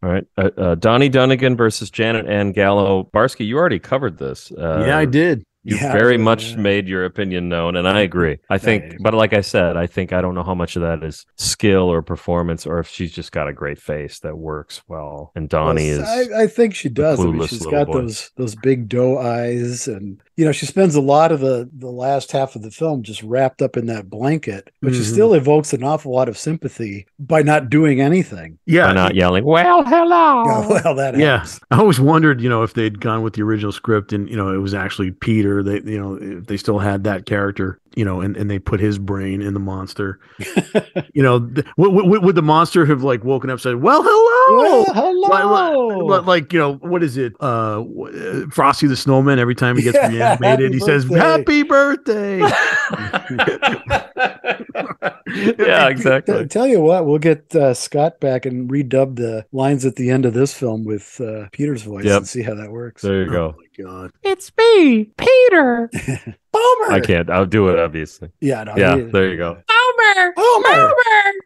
All right. Uh, uh, Donnie Dunagan versus Janet Ann Gallow. Barsky, you already covered this. Uh, yeah, I did. You Yeah, very yeah. much made your opinion known, and I agree. I think, Right. but like I said, I think I don't know how much of that is skill or performance, or if she's just got a great face that works well. And Donnie Well, is. I, I think she does. I mean, she's got boy. those those big doe eyes, and you know, she spends a lot of the the last half of the film just wrapped up in that blanket, but she Mhm. still evokes an awful lot of sympathy by not doing anything. Yeah, by not yelling, well, hello. Yeah, well, that Yeah, happens. I always wondered, you know, if they'd gone with the original script and you know it was actually Peter. They, you know, if they still had that character, you know, and, and they put his brain in the monster. you know, th- would, would, would the monster have like woken up and said, "Well, hello"? Well, hello. Like, like, you know, what is it? Uh, uh, Frosty the Snowman. Every time he gets Yeah, reanimated, happy he says, "Happy birthday." yeah, exactly. T- tell you what, we'll get uh, Scott back and redub the lines at the end of this film with uh, Peter's voice Yep. and see how that works. There you oh go. My god! It's me, Peter. Bohmer. I can't. I'll do it, obviously. Yeah, no, Yeah, he- there you go. Homer! Homer.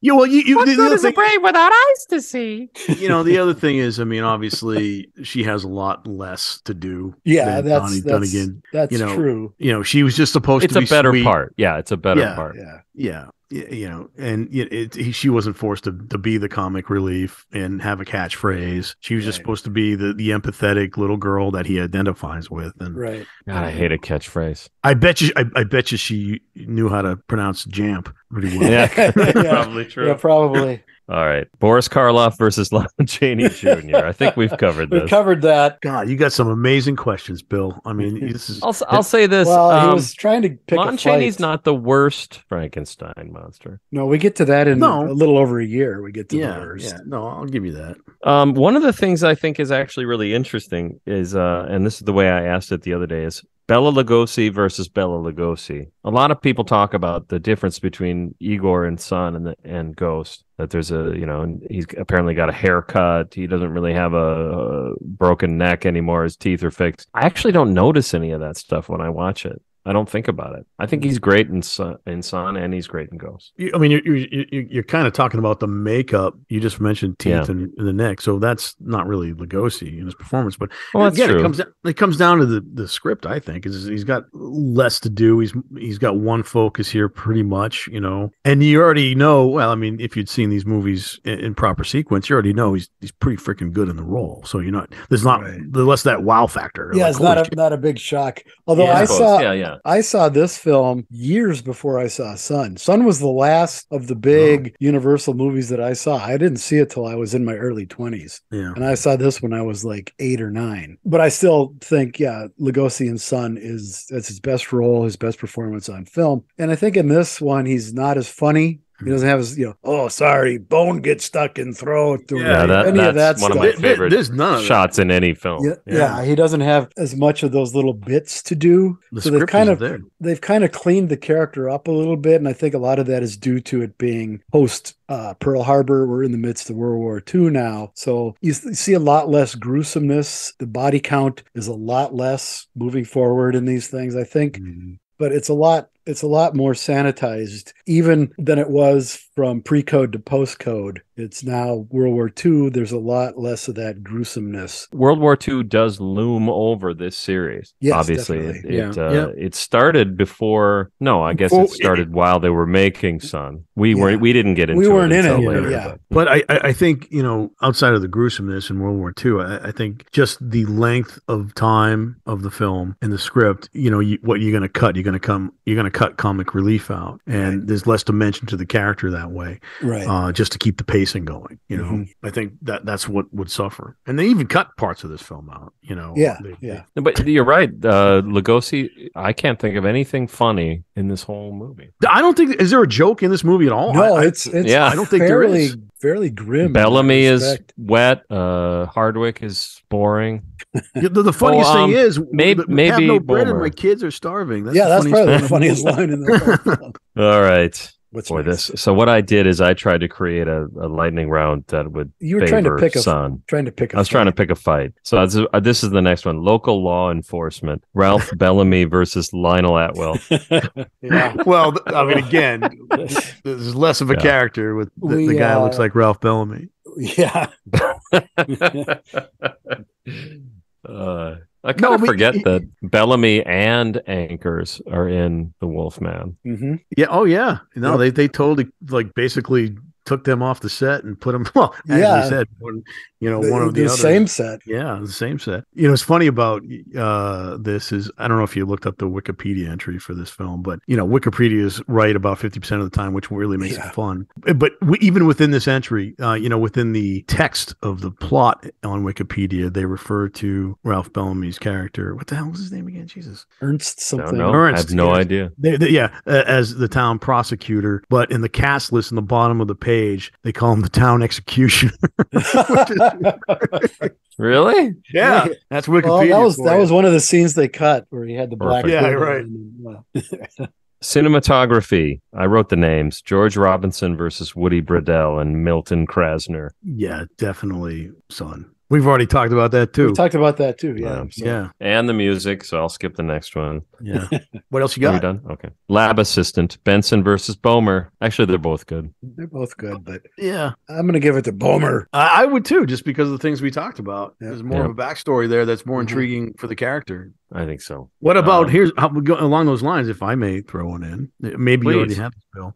Yeah, well, you, you What the, the good other is a thing, brain without eyes to see? you know, the other thing is, I mean, obviously, she has a lot less to do. Yeah, than that's Donnie that's, Dunagan. that's you know, true. You know, she was just supposed It's to a better sweet. part. Yeah, it's a better Yeah. part. Yeah. Yeah, y- you know, and it, it, he, she wasn't forced to, to be the comic relief and have a catchphrase. She was just supposed to be the, the empathetic little girl that he identifies with. And Right. God, I hate a catchphrase. I bet you, I, I bet you, she knew how to pronounce "jamp" pretty well. Yeah, Yeah. probably true. Yeah, probably. All right, Boris Karloff versus Lon Chaney Jr. I think we've covered this. We've covered that. God, you got some amazing questions, Bill. I mean, this is I'll s- I'll say this. Well, he um, was trying to pick Lon a Chaney's not the worst Frankenstein monster. No, we get to that in No. a little over a year. We get to yeah, the worst. yeah. No, I'll give you that. Um, one of the things I think is actually really interesting is, uh, and this is the way I asked it the other day, is Bela Lugosi versus Bela Lugosi. A lot of people talk about the difference between Igor and Son and the, and Ghost. That there's a you know he's apparently got a haircut. He doesn't really have a, a broken neck anymore. His teeth are fixed. I actually don't notice any of that stuff when I watch it. I don't think about it. I think he's great in Son, in Son and he's great in Ghost. You- I mean, you're you're, you're, you're kind of talking about the makeup. You just mentioned teeth Yeah. and, and the neck, so that's not really Lugosi in his performance. But Well, that's again, true. it comes it comes down to the, the script. I think is he's got less to do. He's he's got one focus here, pretty much. You know, and you already know. Well, I mean, if you'd seen these movies in, in proper sequence, you already know he's he's pretty freaking good in the role. So you're not there's not Right. there's less that wow factor. Yeah, Like, it's not holy a not a big shock. Although Yeah, I saw yeah, yeah. I saw this film years before I saw Son. Son was the last of the big oh. Universal movies that I saw. I didn't see it till I was in my early 20s. yeah. And I saw this when I was like eight or nine. But I still think, yeah, Lugosi in Son is that's his best role, his best performance on film. And I think in this one, he's not as funny. He doesn't have his, you know, oh, sorry, bone gets stuck in throat. Or Yeah, Yeah, that, any that's of that one stuff. of my There- there- favorite there's none of shots in any film. Yeah, Yeah. yeah, he doesn't have as much of those little bits to do. The so they've kind of there. they've kind of cleaned the character up a little bit, and I think a lot of that is due to it being post uh, Pearl Harbor. We're in the midst of World War II now, so you see a lot less gruesomeness. The body count is a lot less moving forward in these things. I think Mhm. but it's a lot it's a lot more sanitized even than it was from pre-code to post-code it's now world war ii there's a lot less of that gruesomeness World War II does loom over this series. Yes, obviously, it definitely. it, Yeah. uh, Yeah. it started before. No, I guess Before- it started while they were making Son. We Yeah. weren't. We didn't get into. We weren't in until it, later, yeah. but- But I, I I think you know outside of the gruesomeness in World War II, I, I think just the length of time of the film and the script. You know, you, what you're going to cut, you're going to come, you're going to cut comic relief out, and Right. there's less dimension to the character that way, right uh, just to keep the pacing going. You know, Mhm. I think that that's what would suffer, and they even cut parts of this film out. You know, yeah They- yeah No, But you're right. Uh, Lugosi. I can't think of anything funny in this whole movie. I don't think is there a joke in this movie at all. no I, I- it's it's yeah. I don't think there fairly is. fairly grim Bellamy is wet. Uh, Hardwicke is boring. Yeah, the, the funniest um, thing is, may- we have maybe no bread and my kids are starving. That's yeah the that's probably the funniest funniest line in the whole film All right. What's Boy, next? this. So what I did is I tried to create a, a lightning round that would you were trying to favor pick a Sun. trying to pick a I was trying to pick a fight. So this is, uh, this is the next one: local law enforcement. Ralph Bellamy versus Lionel Atwill. yeah Well, I mean, again, there's less of a Yeah. character with the, We, the guy uh, looks like Ralph Bellamy. yeah uh, I kind No, of forget he- that Bellamy and Ankers are in the Wolfman. hmm Yeah. Oh, yeah. No, Yep. they they totally like basically took them off the set and put them. Well, as Yeah. we said, one, you know, the, one of the, the others- same set Yeah, the same set. You know, it's funny about uh, this is I don't know if you looked up the Wikipedia entry for this film, but you know, Wikipedia is right about fifty percent of the time, which really makes Yeah. it fun. But we, even within this entry, uh, you know, within the text of the plot on Wikipedia, they refer to Ralph Bellamy's character. What the hell was his name again? Jesus. Ernst I don't something know. I have no yes. idea. They, they- yeah, uh, as the town prosecutor, but in the cast list in the bottom of the page, they call him the town executioner. Really? yeah, that's Wikipedia. well, that was for that you. was one of the scenes they cut where he had the black. Yeah, right. and, uh, Cinematography. I wrote the names: George Robinson versus Woody Bredell and Milton Krasner. Yeah, definitely, son. We've already talked about that too. we talked about that too. Yeah. Yeah. so- yeah, And the music, so I'll skip the next one. yeah. what else you Are we got? done? Okay. Lab assistant Benson versus Bohmer. Actually, they're both good. They're both good, but Yeah, I'm going to give it to Bohmer. I, I would too, just because of the things we talked about. Yeah. There's more Yeah. of a backstory there that's more Mhm. intriguing for the character. I think so. What about Um, here's how we go along those lines? If I may throw one in, maybe you already have this, Bill.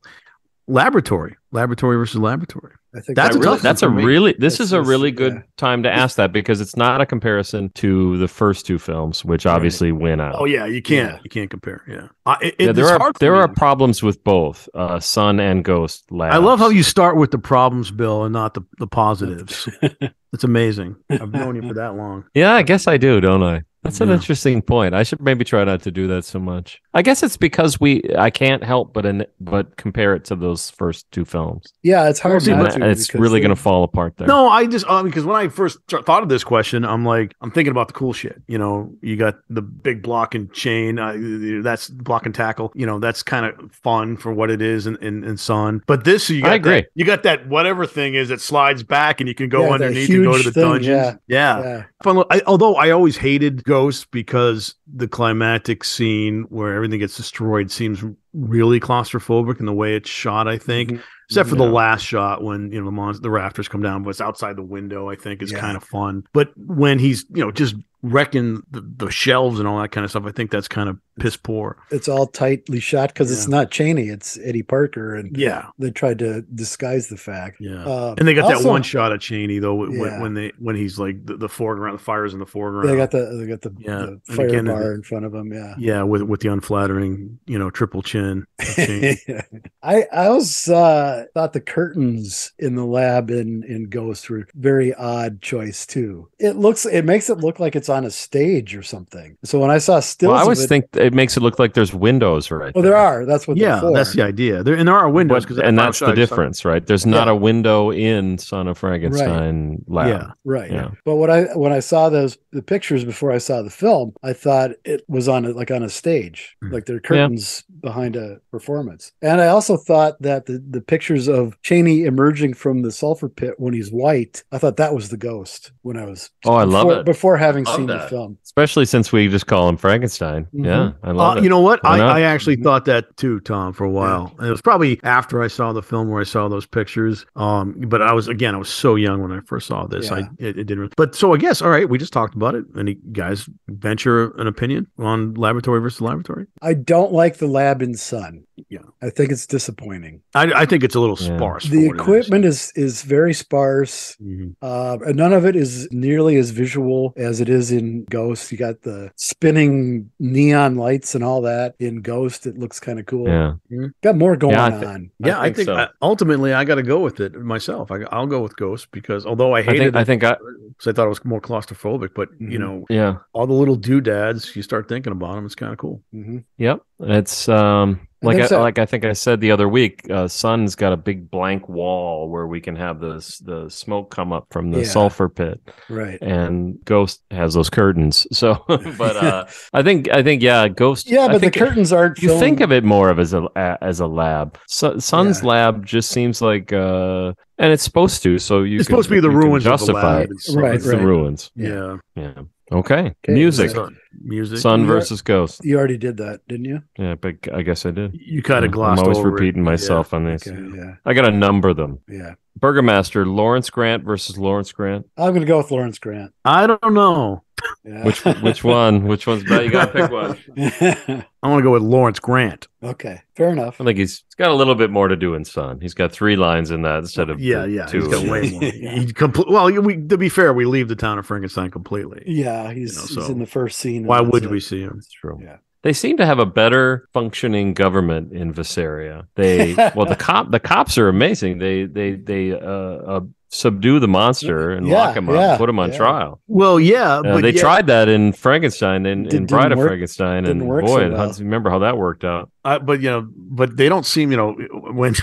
Laboratory, laboratory versus laboratory. I think That's I a really- that's a one for me. really this This is a really good yeah. time to ask that because it's not a comparison to the first two films, which obviously win out. Oh yeah, you can't Yeah. you can't compare. Yeah, I, it, Yeah, it's there are there me. are problems with both uh, Son and Ghost. Labs. I love how you start with the problems, Bill, and not the the positives. it's amazing. I've known you for that long. Yeah, I guess I do, don't I? That's an Yeah. interesting point. I should maybe try not to do that so much. I guess it's because we I can't help but in, but compare it to those first two films. Yeah, it's hard see, And not to. it's really going to fall apart there. No, I just uh, because when I first th- thought of this question, I'm like, I'm thinking about the cool shit. You know, you got the big block and chain. Uh, that's block and tackle. You know, that's kind of fun for what it is in, in, in Son. But this, you got I agree. that- you got that whatever thing is that slides back and you can go Yeah, underneath and go to the thing, dungeons. yeah. yeah. Yeah. Fun. I, although I always hated Ghost because the climactic scene where everything gets destroyed seems really claustrophobic in the way it's shot. I think, Mhm. except for the last shot when you know the mon- the rafters come down, but it's outside the window. I think is Yeah. kind of fun. But when he's you know just wrecking the, the shelves and all that kind of stuff, I think that's kind of piss poor. It's all tightly shot because it's not Chaney, it's Eddie Parker, and Yeah, they tried to disguise the fact. yeah. Uh, and they got that one shot of Chaney though when, Yeah. when they when he's like the, the foreground, the fires in the foreground. They got the they got the, Yeah. the fire again, bar in front of him. Yeah. yeah, with with the unflattering, you know, triple chin. Chaney. I I always uh, thought the curtains in the lab in in Ghost were very odd choice too. It looks it makes it look like it's on a stage or something. So when I saw stills, well, I always it, think it makes it look like there's windows right. oh, there are. That's what. yeah, for. that's the idea. There and there are windows because and that's the difference, right? There's not a window in Son of Frankenstein lab. Yeah, Right. Yeah. But when I when I saw those the pictures before I saw the film, I thought it was on a, like on a stage, Hmm. like there are curtains behind a performance. And I also thought that the the pictures of Chaney emerging from the sulfur pit when he's white, I thought that was the ghost when I was Oh, I love before, it. before having Love seen the film. Especially since we just call him Frankenstein. Mhm. Yeah, I love Uh, it. you know what? Why I, not? I actually thought that too, Thom, for a while. And it was probably after I saw the film where I saw those pictures. Um, but I was again, I was so young when I first saw this. I it, it didn't. But so I guess all right, we just talked about it. Any guys venture an opinion on laboratory versus laboratory? I don't like the lab in Son. Yeah. I think it's disappointing. I, I think it's a little Yeah. sparse. The what it is. equipment is is very sparse. Mhm. Uh, and none of it is nearly as visual as it is in Ghost. You got the spinning neon lights and all that in Ghost. It looks kind of cool. yeah. Got more going Yeah, I on. Yeah, I think think, so. I- ultimately I got to go with it myself. I, I'll go with Ghost because although I I hated think I think I because I thought it was more claustrophobic, but you Mhm. know yeah. all the little doodads, you start thinking about them, it's kind of cool. Mhm. Yep. It's um And like I, there's a- like I think I said the other week, uh Son's got a big blank wall where we can have the the smoke come up from the Yeah. sulfur pit Right. and Ghost has those curtains. So but uh I think I think yeah, Ghost Yeah, I but the curtains aren't. you think of it more of as a a- as a lab. So, Son's Yeah. lab just seems like uh and it's supposed to, so you it's can- supposed to be the you can ruins of the justify lab. it. and stuff. Right, It's the ruins. Yeah. Yeah. Okay. Okay, Music. Son- music. Son Yeah. versus Ghost. You already did that, didn't you? Yeah, but I guess I did. You kind Yeah, of glossed I'm always over it. repeating myself on these. Okay. Yeah. I gotta number them. Yeah. Burgomaster Lawrence Grant versus Lawrence Grant. I'm going to go with Lawrence Grant. I don't know. Yeah. Which which one? Which one's better? You gotta pick one. I want to go with Lawrence Grant. okay. Fair enough. I think he's, he's got a little bit more to do in Son. He's got three lines in that instead of Yeah, yeah. two. He's got way more. Yeah. He compl- well, we, to be fair, we leave the town of Frankenstein completely. Yeah, he's, know, he's in the first scene. Why would it. we see him? That's true. Yeah. They seem to have a better functioning government in Vasaria. They well, the cop the cops are amazing. They they they uh, uh subdue the monster and Yeah, lock him up, yeah, and put him on yeah. trial. Well, yeah, Uh, but they yet- tried that in Frankenstein and in Didn't Bride of work- Frankenstein, and boy, so how- well. remember how that worked out? Uh, but you know, but they don't seem, you know, when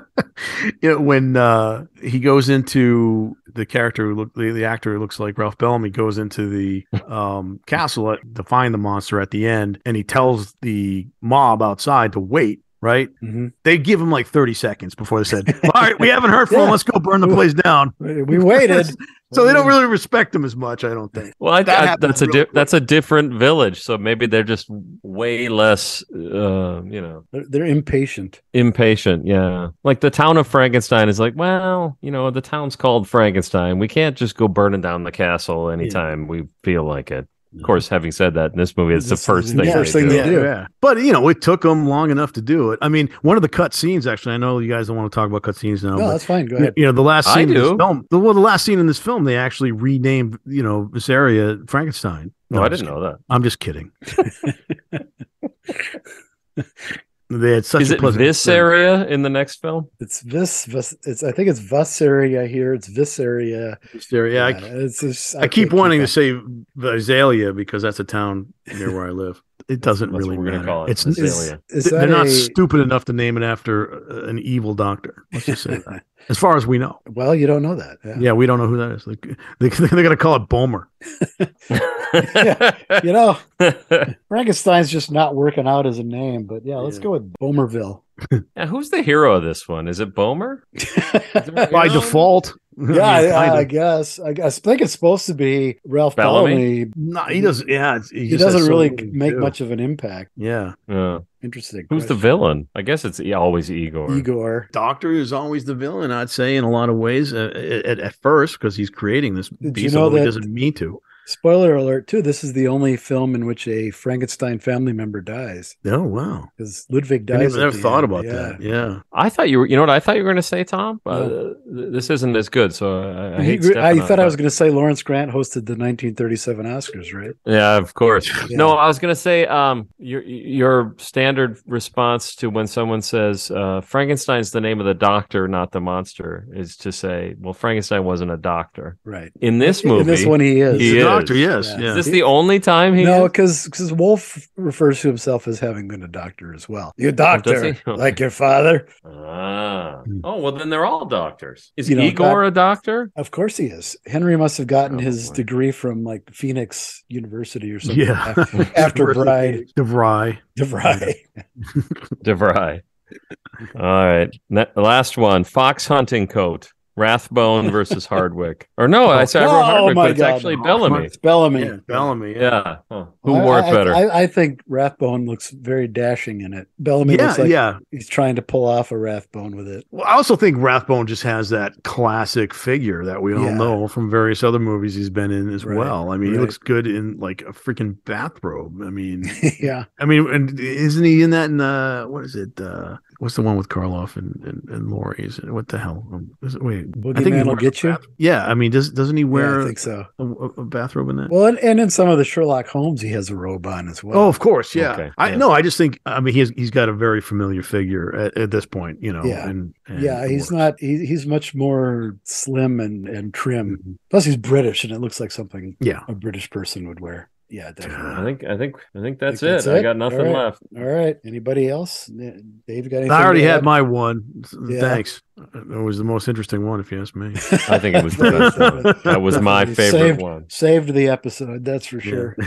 you know when uh he goes into the character who look the, the actor who looks like Ralph Bellamy goes into the um castle at, to find the monster at the end and he tells the mob outside to wait right Mhm. they give him like 30 seconds before they said all right we haven't heard from him Yeah. let's go burn the place down We waited. so they don't really respect him as much i don't think Well, I, That I- that's a real di- that's a different village, so maybe they're just way less, uh, you know, They're, they're impatient. impatient. Yeah, like the town of Frankenstein is like, well, you know, the town's called Frankenstein. We can't just go burning down the castle anytime we feel like it. Of course, having said that, in this movie, it's the This is first the thing. first they thing do. they do. yeah. But you know, it took them long enough to do it. I mean, one of the cut scenes, actually, I know you guys don't want to talk about cut scenes now. No, but, that's fine. Go ahead. you know, the last I scene in this film, the, well, the last scene in this film, they actually renamed, you know, this area Frankenstein. No, I'm I didn't know that. I'm just kidding. They had such Is a it pleasant this experience. area in the next film? It's vis, vis it's I think it's Visceria here. It's Visceria. Yeah, I, it's just, I keep can't wanting to up. say Visalia because that's a town near where I live. It doesn't That's really what we're gonna matter. call it, It's Visalia. Is, is they're that not a- stupid enough to name it after uh, an evil doctor. Let's just say that. As far as we know. well, you don't know that. Yeah. Yeah, we don't know who that is. Like, they, they're going to call it Bohmer. You know, Frankenstein's just not working out as a name, but yeah, let's Yeah. go with Bohmerville. Yeah, who's the hero of this one? Is it Bohmer? By default. Yeah, I mean, I. I guess. I, guess- I think it's supposed to be Ralph Bellamy? Bellamy. No, he doesn't. Yeah, he, He doesn't really make do. much of an impact. Yeah, Yeah. Interesting. Who's the villain? I guess it's always Igor. Igor? Doctor is always the villain. I'd say in a lot of ways uh, at, at first because he's creating this Did you beast, know although he that- doesn't mean to. Spoiler alert, too. This is the only film in which a Frankenstein family member dies Oh wow, because Ludwig I dies. never, never thought end. about Yeah. that. Yeah, I thought you were. You know what I thought you were going to say, Thom? Uh, this isn't as good, so I, I hate. gr- I on thought it, I was going to say Lawrence Grant hosted the 1937 Oscars, right? Yeah, of course. Yeah. No, I was going to say um, your your standard response to when someone says uh, Frankenstein's the name of the doctor, not the monster, is to say, well, Frankenstein wasn't a doctor. Right. In this movie, In this one, he is. he is. Doctor. Yes, Yeah. yeah. Is this the only time he? no, is? because Wolf refers to himself as having been a doctor as well. You Oh, does doctor, he? like your father. Ah. Hmm. Oh well, then they're all doctors. Is You know, Igor a doctor? Of course he is. Henry must have gotten his Probably. degree from like Phoenix University or something. Yeah. af- After Bride, DeVry. DeVry. DeVry. All right. Last one. Fox hunting coat. Rathbone versus Hardwicke. Or no, I said I wrote Oh, Hardwicke, my but it's God. actually Bellamy. It's Bellamy. Yeah, Bellamy. Yeah. Huh. Who I- wore it better? I, I think Rathbone looks very dashing in it. Bellamy yeah, looks like yeah. he's trying to pull off a Rathbone with it. Well, I also think Rathbone just has that classic figure that we all Yeah. know from various other movies he's been in as Right, well. I mean, he looks good in like a freaking bathrobe. I mean, yeah. I mean, and isn't he in that? In uh, what is it? Uh, what's the one with Karloff and and, and Lorre? Is it, what the hell? Um, is it, wait, Boogeyman will get you? Yeah, I mean, does doesn't he Yeah, wear I think so. a, a, a bathrobe in that? Well, and, and in some of the Sherlock Holmes, he has a robe on as well. Oh, of course, yeah. Okay, I yeah. no, I just think I mean he's he's got a very familiar figure at, at this point, you know. Yeah. and, and yeah, he's works. not. He, he's much more slim and and trim. Plus, he's British, and it looks like something Yeah, a British person would wear. Yeah, definitely. I think I think I think that's, Think that's it. I got nothing All right. left. All right. Anybody else? Dave, got anything? I already had add? my one. Yeah. Thanks. It was the most interesting one, if you ask me. I think it was the best one. That was my favorite saved, one. Saved the episode, that's for sure.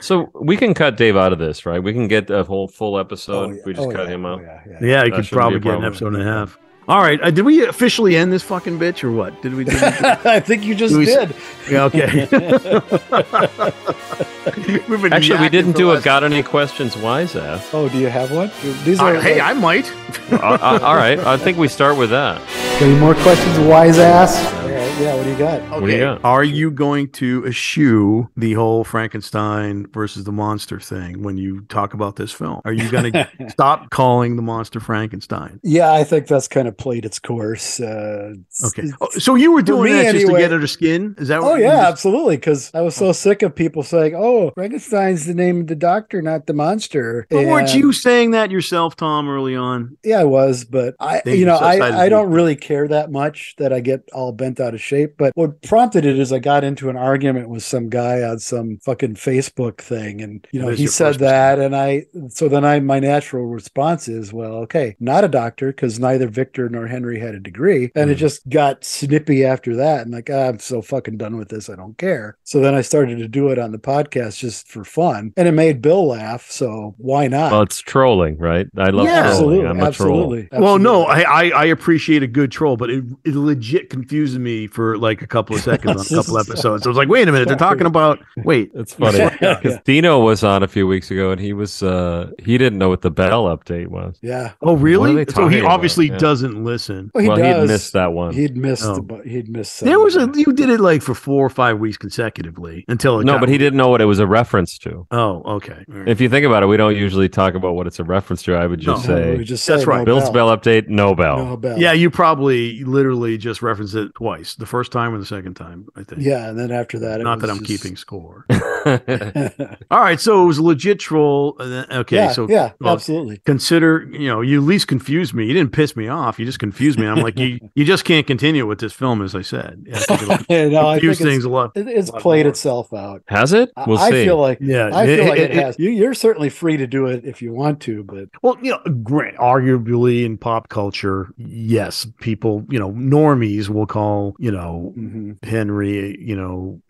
So we can cut Dave out of this, right? We can get a whole full episode. Oh, if we just oh, cut yeah. him Oh, out. yeah, yeah. Yeah, you That could probably get an episode and a half. All right. Uh, did we officially end this fucking bitch or what? Did we? Did we I think you just Do we- did. yeah, okay. We've been Actually, we didn't do the a got any questions wise ass. Oh, do you have one? These are. Uh, hey, I might. Uh, uh, all right, I think we start with that. Any more questions, wise ass? All right, yeah. What do you got? What do you got? Are you going to eschew the whole Frankenstein versus the monster thing when you talk about this film? Are you going to stop calling the monster Frankenstein? Yeah, I think that's kind of played its course. Uh, Okay. it's- Oh, so you were doing that just to anyway. get under skin? Is that Oh what you yeah, just- absolutely. Because I was so sick of people saying, "Oh, Frankenstein's the name of the doctor, not the monster." But weren't you saying that yourself, Thom, early on? Yeah, I was, but I, They you know, I, I do- don't really care that much that I get all bent out of shape. But what prompted it is I got into an argument with some guy on some fucking Facebook thing, and you know, he said that, and I, so then I, my natural response is, well, okay, not a doctor because neither Victor nor Henry had a degree, and it Mhm. just got snippy after that, and like, ah, I'm so fucking done with this, I don't care. So then I started to do it on the podcast just for fun, and it made Bill laugh, so why not? Well, it's trolling, right? I love Yeah. trolling. absolutely, I'm a troll. absolutely. Well, no. I, I I appreciate a good troll, but it, it legit confuses me for like a couple of seconds on a couple episodes. I was like, wait a minute, they're talking about wait. It's funny because yeah. Dino was on a few weeks ago, and he was uh he didn't know what the Bell update was. yeah. Oh, really? So he obviously Yeah. doesn't listen. Well, he well, does. he'd missed that one. He'd missed. Oh. the bu- he'd missed. There was a you did it like for four or five weeks consecutively until it no, got- but he didn't know what it was a reference to. Oh, okay. All right. If you think about it, we don't usually talk about what it's a reference to. I would just No. No, say we just That's say right. no Bill's bell. Bell update, no bell. No bell. yeah, you probably literally just referenced it twice. the first time or the second time. I think. Yeah, and then after that, it Not that I'm just- keeping score. All right, so it was a legit troll. Okay, yeah, so yeah, well, absolutely. consider you know you at least confused me. You didn't piss me off. You just confuse me. I'm like you. You just can't continue with this film, as I said. Yeah, I it'll no, I think confuse it's, things a lot. it- it's lot played more. itself out. Has it? I- We'll I see. feel like Yeah, I feel like it, it- it- has. You, you're certainly free to do it if you want to, but Well, you know, grant arguably in pop culture, yes, people, you know, normies will call, you know, mhm. Henry, you know,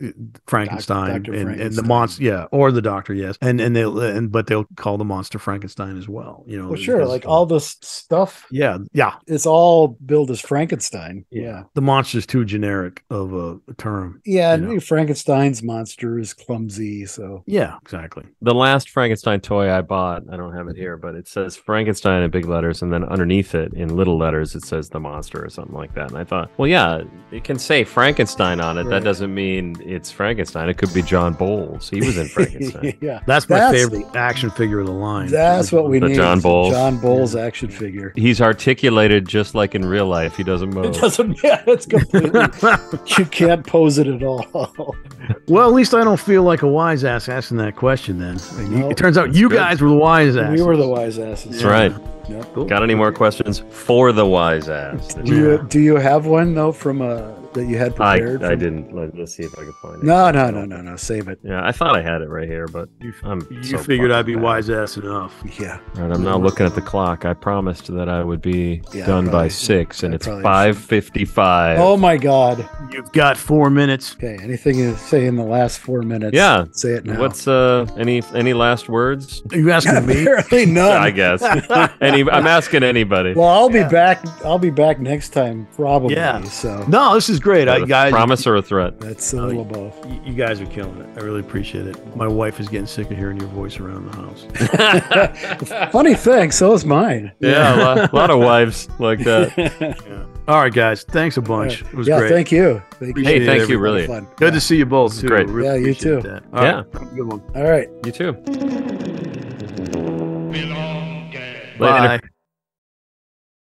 Frankenstein Dr. and, and the Frankenstein. monster, yeah, or the doctor, yes, and and they'll and but they'll call the monster Frankenstein as well, you know. well, sure. Like all this stuff, yeah, yeah, it's all billed as Frankenstein. Yeah, the monster's too generic of a term. yeah. You know. Frankenstein's monster is clumsy, so Yeah, exactly. The last Frankenstein toy I bought, I don't have it here, but it says Frankenstein in big letters, and then underneath it in little letters it says the monster or something like that. And I thought, well, yeah, it can say Frankenstein on it. Right. That doesn't mean it's Frankenstein. It could be John Boles. He was in Frankenstein. yeah. That's my That's favorite action figure of the line. That's what we The need. John is Boles. John Boles action figure. He's articulated just like in real life. He doesn't move. It move. doesn't. Yeah, it's completely. you can't pose it at all. well, at least I don't feel like a wise ass asking that question. Then No. it turns out you good. guys were the wise ass. we were the wise asses. That's right. Yep. Cool. Got any more questions for the wise ass? Do you do you have one though from uh that you had I, prepared? I from- didn't. Let, us see if I can find it. No, no, no, no, no. Save it. Yeah, I thought I had it right here, but You, I'm you so figured I'd be bad. wise ass enough. Yeah. All right, I'm now looking at the clock. I promised that I would be Yeah, done by six, and I it's five fifty-five. Oh my God. You've got four minutes. Okay. Anything you say in the last four minutes? Yeah. Say it now. What's uh any any last words? Are you asking me? Apparently none. I guess. Any, I'm asking anybody. Well, I'll be back. I'll be back next time, probably. Yeah. So No, this is great. I A guys, promise or a threat? that's a little both. y- you guys are killing it. I really appreciate it. My wife is getting sick of hearing your voice around the house. Funny thing, so is mine. Yeah, a lot, lot of wives like that. All right, guys. Thanks a bunch. It was yeah, great. thank you. Thank you. Hey, it, thank you, really. Fun. Good Yeah. to see you both too. great. Really Yeah, you too. That. All Yeah. right, good one. All right. You too. Belong, Later. Bye.